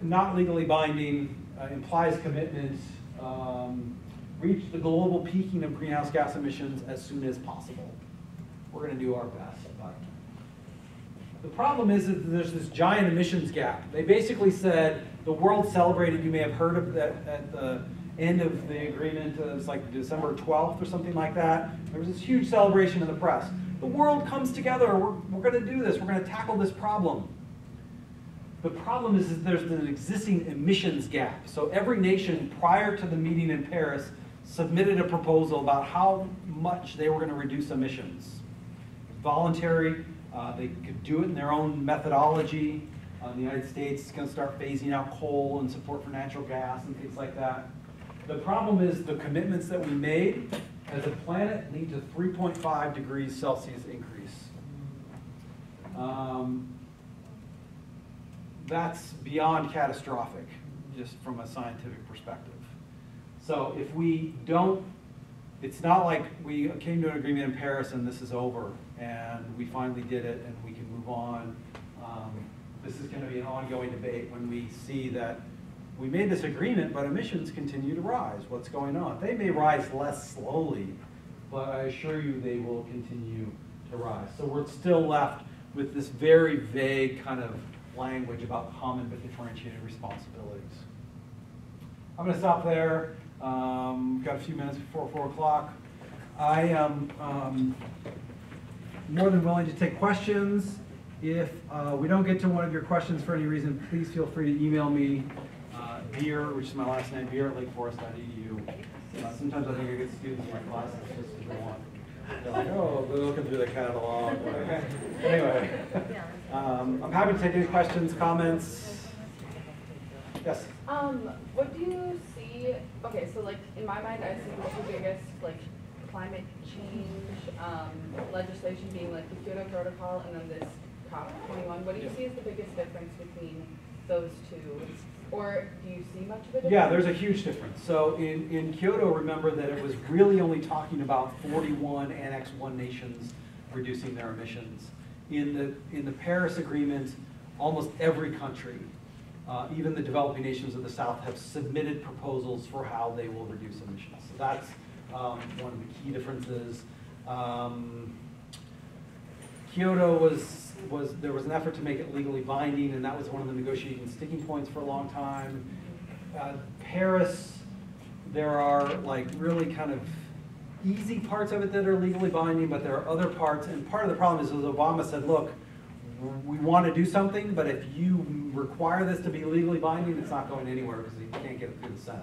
not legally binding, uh, implies commitment, um, reach the global peaking of greenhouse gas emissions as soon as possible. We're gonna do our best, but. The problem is that there's this giant emissions gap. They basically said, the world celebrated, you may have heard of that at the end of the agreement, uh, it was like December 12th or something like that. There was this huge celebration in the press. The world comes together, we're, we're gonna do this, we're gonna tackle this problem. The problem is there's an existing emissions gap. So every nation prior to the meeting in Paris submitted a proposal about how much they were gonna reduce emissions. Voluntary, uh, they could do it in their own methodology. Uh, the United States is gonna start phasing out coal and support for natural gas and things like that. The problem is the commitments that we made as a planet lead to three point five degrees Celsius increase. Um, that's beyond catastrophic, just from a scientific perspective. So if we don't, it's not like we came to an agreement in Paris and this is over, and we finally did it and we can move on. Um, This is gonna be an ongoing debate when we see that we made this agreement, but emissions continue to rise. What's going on? They may rise less slowly, but I assure you they will continue to rise. So we're still left with this very vague kind of language about common but differentiated responsibilities. I'm gonna stop there. Um, got a few minutes before four o'clock. I am, um, more than willing to take questions. If, uh, we don't get to one of your questions for any reason, please feel free to email me, Beer, which is my last name, beer at lakeforest.edu. Uh, sometimes I think I get students in my class classes just because they want, they're like, oh, they're looking through the catalog. Anyway, um, I'm happy to take any questions, comments. Yes? Um, what do you see, okay, so like, in my mind, I see the two biggest, like, climate change, um, legislation being like the Kyoto Protocol and then this COP twenty-one. What do you Yeah. see as the biggest difference between those two? Or do you see much of a difference? Yeah, there's a huge difference. So in, in Kyoto, remember that it was really only talking about 41 Annex 1 nations reducing their emissions. In the, in the Paris Agreement, almost every country, uh, even the developing nations of the South, have submitted proposals for how they will reduce emissions. So that's um, one of the key differences. Um, Kyoto was, was, there was an effort to make it legally binding, and that was one of the negotiating sticking points for a long time. Uh, Paris, there are like really kind of easy parts of it that are legally binding, but there are other parts, and part of the problem is that Obama said, look, we want to do something, but if you require this to be legally binding, it's not going anywhere because you can't get it through the Senate.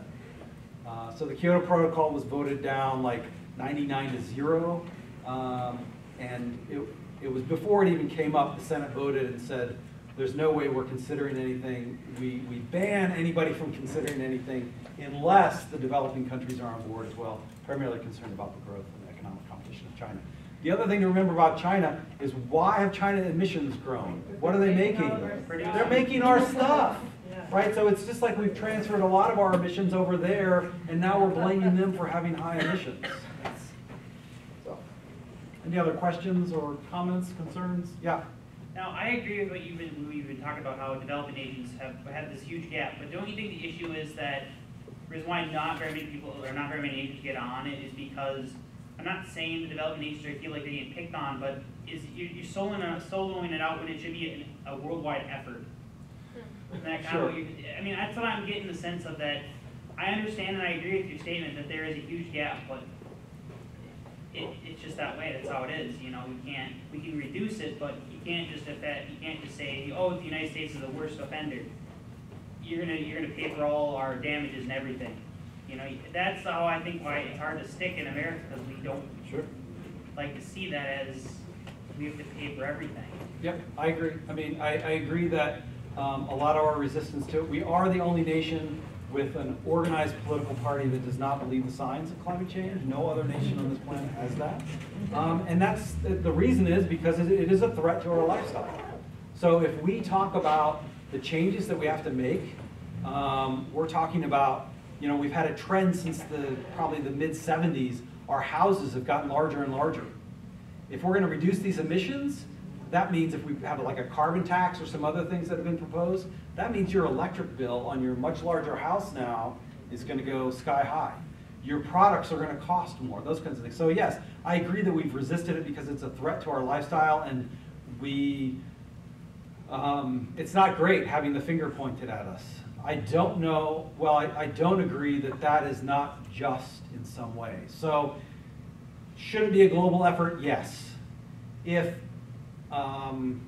Uh, So the Kyoto Protocol was voted down like 99 to zero. um, And it, it was before it even came up, the Senate voted and said, there's no way we're considering anything. We, we ban anybody from considering anything unless the developing countries are on board as well, primarily concerned about the growth and economic competition of China. The other thing to remember about China is why have China emissions grown? What are they making? They're making our stuff, right? So it's just like we've transferred a lot of our emissions over there, and now we're blaming them for having high emissions. So, Any other questions or comments, concerns? Yeah? Now, I agree with what you've been, we've been talking about, how developing nations have had this huge gap, but don't you think the issue is that, the reason why not very many people, or not very many nations get on it is because, I'm not saying the developing nations are feel like they get picked on, but is, you're, you're soloing, it- soloing it out when it should be a, a worldwide effort. Isn't that kind of Sure. you, I mean, that's what I'm getting the sense of that, I understand and I agree with your statement that there is a huge gap, but it, it's just that way, that's how it is, you know, we can't, we can reduce it, but you can't just affect, you can't just say, oh, the United States is the worst offender. You're gonna, you're gonna pay for all our damages and everything. You know, that's how I think why it's hard to stick in America, because we don't Sure. like to see that as we have to pay for everything. Yep, I agree. I mean, I, I agree that um, a lot of our resistance to it, we are the only nation with an organized political party that does not believe the science of climate change. No other nation on this planet has that. Um, And that's, the reason is because it is a threat to our lifestyle. So if we talk about the changes that we have to make, um, we're talking about, you know, we've had a trend since the, probably the mid-seventies, our houses have gotten larger and larger. If we're gonna reduce these emissions, that means if we have like a carbon tax or some other things that have been proposed, that means your electric bill on your much larger house now is gonna go sky high. Your products are gonna cost more, those kinds of things. So yes, I agree that we've resisted it because it's a threat to our lifestyle and we, um, it's not great having the finger pointed at us. I don't know, well, I, I don't agree that that is not just in some way. So, should it be a global effort? Yes. If, um,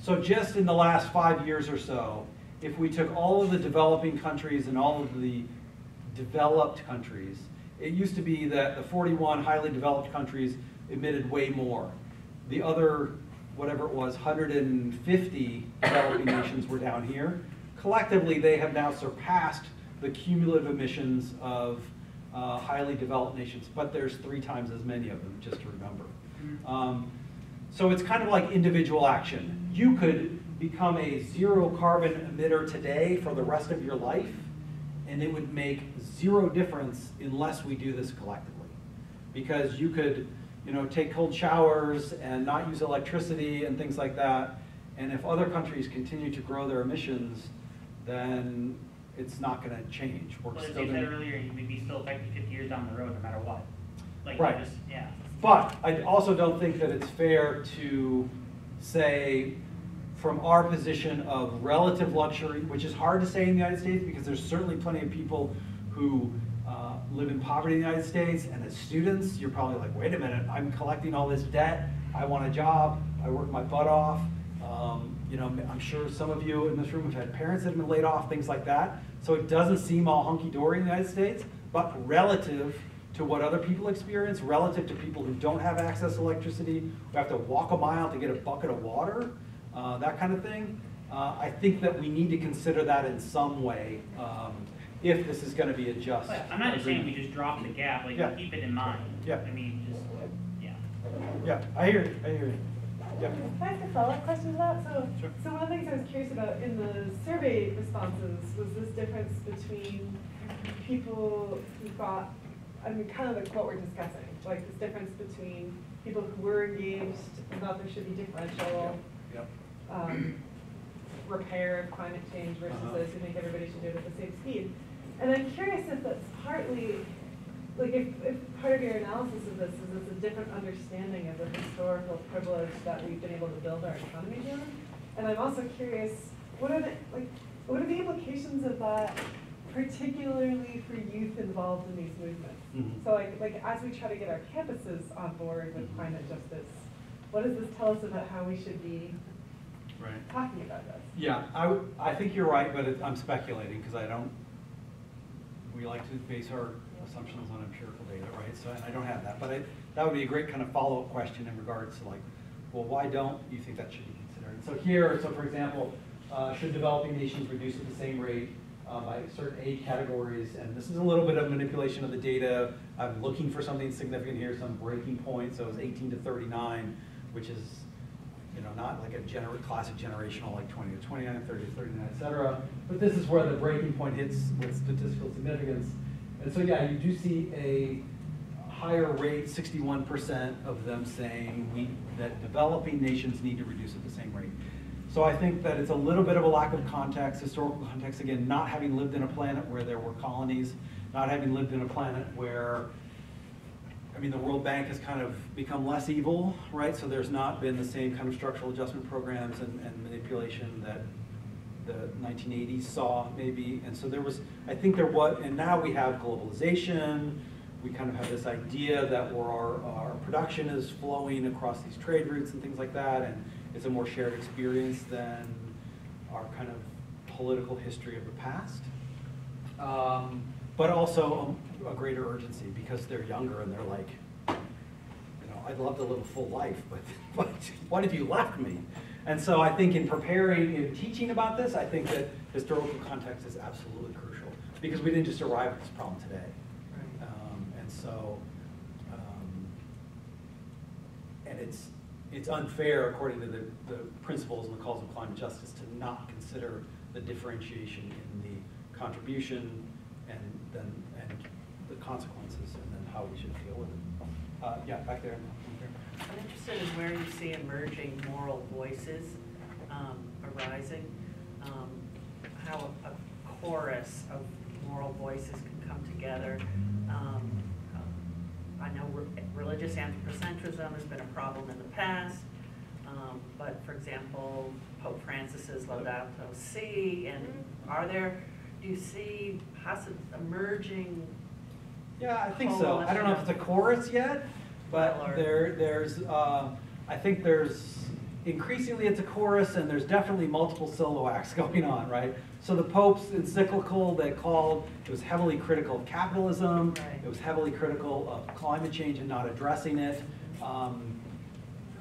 so just in the last five years or so, if we took all of the developing countries and all of the developed countries, it used to be that the 41 highly developed countries emitted way more. The other, whatever it was, 150 developing nations were down here. Collectively, they have now surpassed the cumulative emissions of uh, highly developed nations, but there's three times as many of them, just to remember. Um, so it's kind of like individual action. You could become a zero carbon emitter today for the rest of your life, and it would make zero difference unless we do this collectively. Because you could, you know, take cold showers and not use electricity and things like that. And if other countries continue to grow their emissions, then it's not gonna change. We're But as still you said earlier, you may be still affected fifty years down the road, no matter what. Like, Right. just, yeah. But I also don't think that it's fair to say, from our position of relative luxury, which is hard to say in the United States because there's certainly plenty of people who uh, live in poverty in the United States, and as students, you're probably like, wait a minute, I'm collecting all this debt, I want a job, I work my butt off. Um, You know, I'm sure some of you in this room have had parents that have been laid off, things like that. So it doesn't seem all hunky-dory in the United States, but relative to what other people experience, relative to people who don't have access to electricity, who have to walk a mile to get a bucket of water, uh, that kind of thing. Uh, I think that we need to consider that in some way, um, if this is gonna be a just. But I'm not just saying we just drop the gap, like, Yeah. keep it in mind. Yeah. I mean, just, yeah. Yeah, I hear you, I hear you. Yeah. Can I ask a follow-up question to that? So, Sure. so one of the things I was curious about in the survey responses was this difference between people who thought, I mean, kind of like what we're discussing, like this difference between people who were engaged and thought there should be differential Yep. Um, repair of climate change versus Uh-huh. those who think everybody should do it at the same speed. And I'm curious if that's partly, like, if, if part of your analysis of this is it's a different understanding of the historical privilege that we've been able to build our economy on. And I'm also curious, what are the, like, what are the implications of that, particularly for youth involved in these movements? Mhm. So like, like, as we try to get our campuses on board with Mhm. climate justice, what does this tell us about how we should be Right. talking about this? Yeah, I, I think you're right, but it- I'm speculating, because I don't, we like to base our assumptions on empirical data, right? So, I don't have that, but I, that would be a great kind of follow-up question in regards to like, well, why don't you think that should be considered? And So here, so for example, uh, should developing nations reduce at the same rate uh, by certain age categories? And this is a little bit of manipulation of the data. I'm looking for something significant here, some breaking point, so it's eighteen to thirty-nine, which is you know, not like a gener, classic generational, like twenty to 29, 30 to thirty-nine, et cetera. But this is where the breaking point hits with statistical significance. And so, yeah, you do see a higher rate, sixty-one percent of them saying we, that developing nations need to reduce at the same rate. So I think that it's a little bit of a lack of context, historical context, again, not having lived in a planet where there were colonies, not having lived in a planet where I mean, the World Bank has kind of become less evil, right? So there's not been the same kind of structural adjustment programs and, and manipulation that the 1980s saw, maybe. And so there was, I think there was, and now we have globalization. We kind of have this idea that our, our production is flowing across these trade routes and things like that, and it's a more shared experience than our kind of political history of the past. Um, but also a, greater urgency because they're younger and they're like, you know, I'd love to live a full life, but, but what if you left me? And so I think in preparing, in teaching about this, I think that historical context is absolutely crucial because we didn't just arrive at this problem today. Um, and so, um, and it's, it's unfair, according to the, the principles and the calls of climate justice, to not consider the differentiation in the contribution and then, and the consequences, and then how we should deal with it. Uh, yeah, back there. I'm interested in where you see emerging moral voices um, arising, um, how a a chorus of moral voices can come together. Um, uh, I know re- religious anthropocentrism has been a problem in the past, um, but for example, Pope Francis's Laudato Si, and are there, do you see possi emerging Yeah, I think so. I don't know if it's a chorus yet, but there, there's, uh, I think there's, increasingly it's a chorus and there's definitely multiple solo acts going on, right? So the Pope's encyclical that called, it was heavily critical of capitalism. Right. It was heavily critical of climate change and not addressing it. Um,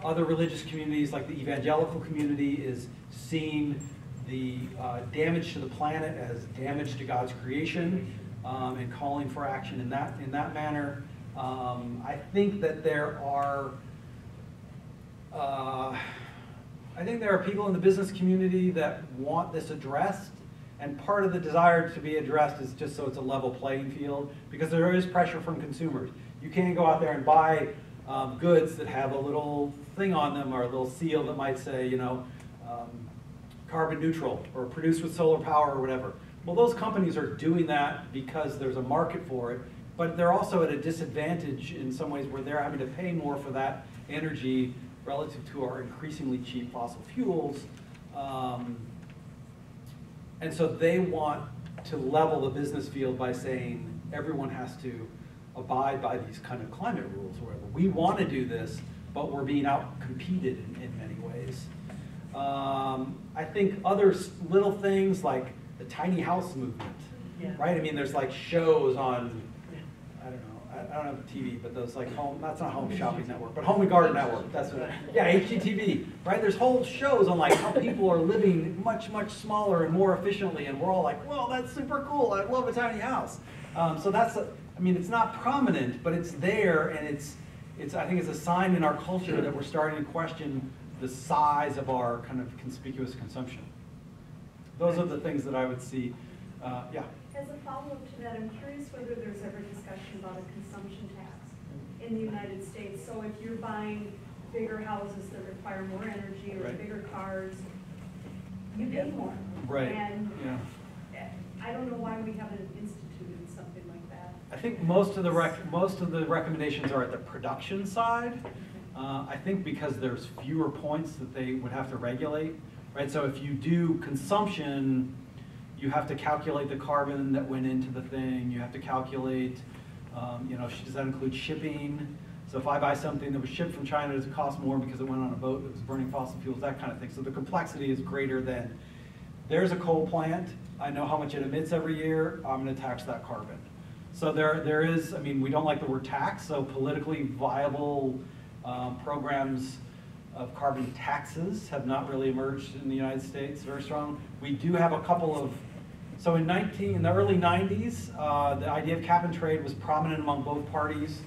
Other religious communities, like the evangelical community, is seeing the uh, damage to the planet as damage to God's creation um, and calling for action in that, in that manner. Um, I think that there are, uh, I think there are people in the business community that want this addressed. And part of the desire to be addressed is just so it's a level playing field, because there is pressure from consumers. You can't go out there and buy um, goods that have a little thing on them or a little seal that might say, you know, um, carbon neutral or produced with solar power or whatever. Well, those companies are doing that because there's a market for it, but they're also at a disadvantage in some ways where they're having to pay more for that energy relative to our increasingly cheap fossil fuels. Um, and so they want to level the business field by saying everyone has to abide by these kind of climate rules or whatever. We want to do this, but we're being outcompeted in, in many ways. Um, I think other little things like the tiny house movement, Yeah. right? I mean, there's like shows on, I don't know, I, I don't have a TV, but those like home, that's not Home Shopping Network, but Home and Garden Network, that's what, yeah, HGTV, right? There's whole shows on like how people are living much, much smaller and more efficiently, and we're all like, well, that's super cool, I love a tiny house. Um, so that's, a- I mean, it's not prominent, but it's there, and it's, it's, I think it's a sign in our culture that we're starting to question the size of our kind of conspicuous consumption. Those are the things that I would see, uh, yeah. As a follow-up to that, I'm curious whether there's ever discussion about a consumption tax in the United States. So if you're buying bigger houses that require more energy or Right. bigger cars, you pay more. Right, And yeah. I don't know why we haven't instituted something like that. I think most of the rec, most of the recommendations are at the production side. Uh, I think because there's fewer points that they would have to regulate, right? So if you do consumption, you have to calculate the carbon that went into the thing, you have to calculate, um, you know, does that include shipping? So if I buy something that was shipped from China, does it cost more because it went on a boat that was burning fossil fuels, that kind of thing. So the complexity is greater than, there's a coal plant, I know how much it emits every year, I'm gonna tax that carbon. So there, there is, I mean, we don't like the word tax, so politically viable um, programs of carbon taxes have not really emerged in the United States very strong. We do have a couple of, so in 19, in the early 90s, uh, the idea of cap and trade was prominent among both parties.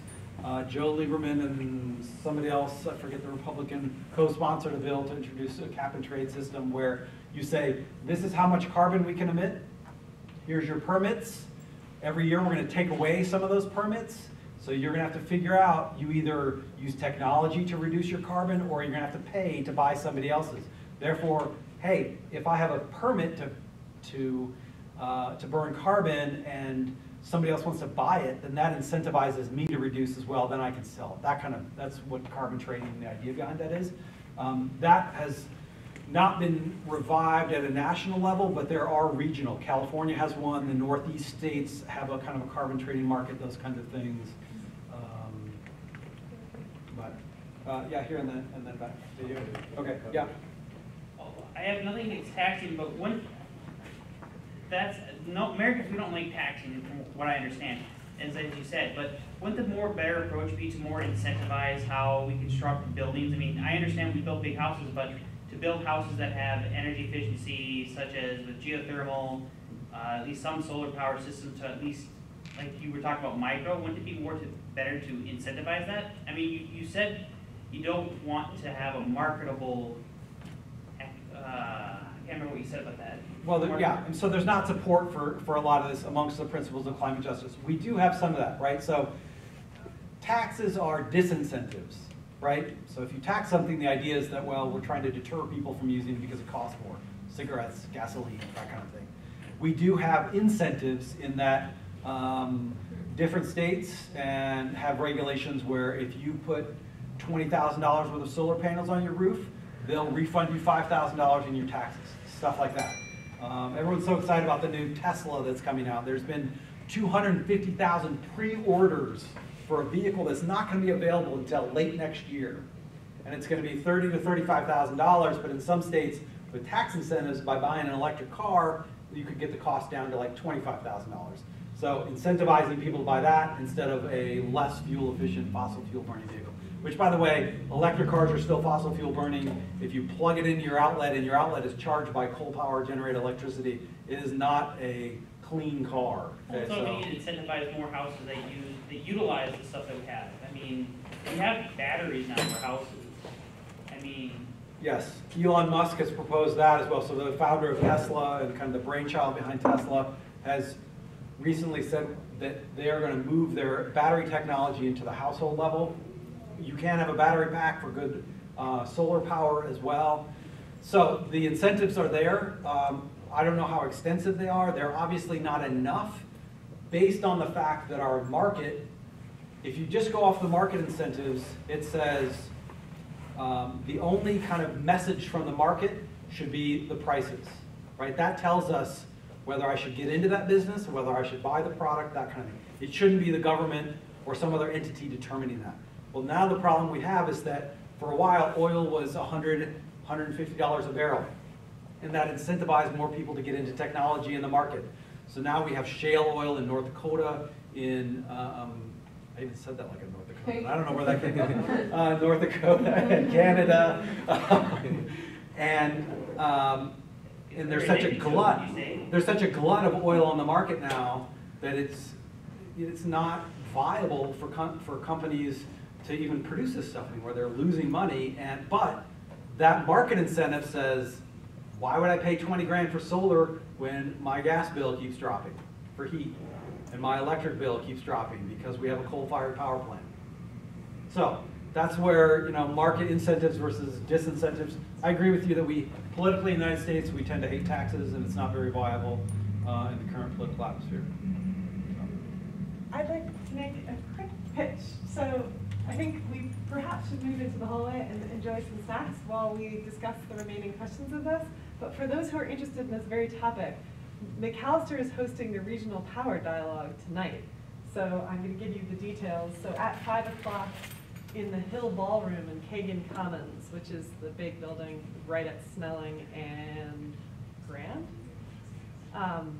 Uh, Joe Lieberman and somebody else, I forget the Republican, co-sponsored a bill to introduce a cap and trade system where you say, this is how much carbon we can emit, here's your permits. Every year, we're gonna take away some of those permits. So you're gonna have to figure out, you either use technology to reduce your carbon, or you're gonna have to pay to buy somebody else's. Therefore, hey, if I have a permit to, to, uh, to burn carbon and somebody else wants to buy it, then that incentivizes me to reduce as well, then I can sell it. That kind of, that's what carbon trading, the idea behind that is. Um, that has not been revived at a national level, but there are regional. California has one, the northeast states have a kind of a carbon trading market, those kinds of things. Um, But, uh, yeah, here and then, and then back to you. Okay, yeah. I have nothing against taxing, but one, that's, no, Americans, we don't like taxing, from what I understand, as, as you said, but wouldn't the more better approach be to more incentivize how we construct buildings? I mean, I understand we build big houses, but to build houses that have energy efficiency, such as with geothermal, uh, at least some solar power systems to at least, like you were talking about micro, wouldn't it be more to, better to incentivize that? I mean, you, you said you don't want to have a marketable, uh, I can't remember what you said about that. Well, there- yeah, and so there's not support for, for a lot of this amongst the principles of climate justice. We do have some of that, right? So taxes are disincentives, right? So if you tax something, the idea is that, well, we're trying to deter people from using it because it costs more. Cigarettes, gasoline, that kind of thing. We do have incentives in that um, different states and have regulations where if you put twenty thousand dollars worth of solar panels on your roof, they'll refund you five thousand dollars in your taxes, stuff like that. Um, everyone's so excited about the new Tesla that's coming out. There's been two hundred and fifty thousand pre-orders for a vehicle that's not gonna be available until late next year. And it's gonna be thirty to thirty-five thousand dollars, but in some states, with tax incentives, by buying an electric car, you could get the cost down to like twenty-five thousand dollars. So incentivizing people to buy that instead of a less fuel-efficient fossil fuel burning vehicle. Which, by the way, electric cars are still fossil fuel burning. If you plug it into your outlet and your outlet is charged by coal power generated electricity, it is not a clean car. Okay, Also, so- we need to incentivize more houses that use, that utilize the stuff that we have. I mean, we have batteries now for houses. I mean, Yes, Elon Musk has proposed that as well. So the founder of Tesla and kind of the brainchild behind Tesla has recently said that they are going to move their battery technology into the household level. You can have a battery pack for good uh, solar power as well. So the incentives are there. Um, I don't know how extensive they are. They're obviously not enough based on the fact that our market, if you just go off the market incentives, it says um, the only kind of message from the market should be the prices, right? That tells us whether I should get into that business, or whether I should buy the product, that kind of thing. It shouldn't be the government or some other entity determining that. Well, now the problem we have is that for a while, oil was 100, $150 a barrel. And that incentivized more people to get into technology in the market. So now we have shale oil in North Dakota, in, um, I even said that like in North Dakota, I don't know where that came from. Uh, North Dakota and Canada. And, um, and there's such a glut, there's such a glut of oil on the market now that it's, it's not viable for com- for companies to even produce this stuff anymore. They're losing money and, but that market incentive says, why would I pay twenty grand for solar when my gas bill keeps dropping for heat? And my electric bill keeps dropping because we have a coal-fired power plant? So, that's where, you know, market incentives versus disincentives. I agree with you that we, politically in the United States, we tend to hate taxes and it's not very viable uh, in the current political atmosphere. I'd like to make a quick pitch. So I think we perhaps should move into the hallway and enjoy some snacks while we discuss the remaining questions of this. But for those who are interested in this very topic, Macalester is hosting the Regional Power Dialogue tonight. So I'm going to give you the details. So at five o'clock in the Hill Ballroom in Kagin Commons, which is the big building right at Snelling and Grand. Um,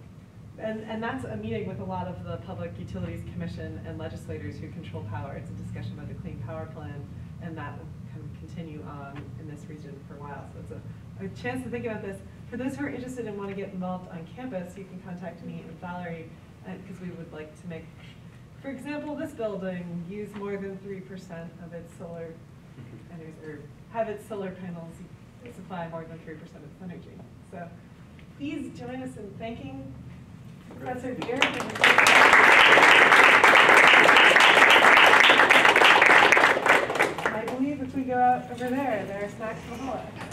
and, and that's a meeting with a lot of the Public Utilities Commission and legislators who control power. It's a discussion about the Clean Power Plan, and that will kind of continue on in this region for a while. So it's a, a chance to think about this. For those who are interested and want to get involved on campus, you can contact me and Valerie, uh, because we would like to make, for example, this building use more than three percent of its solar mm-hmm. energy, or have its solar panels supply more than three percent of its energy. So please join us in thanking Professor. I believe if we go out over there, there are snacks the hallway.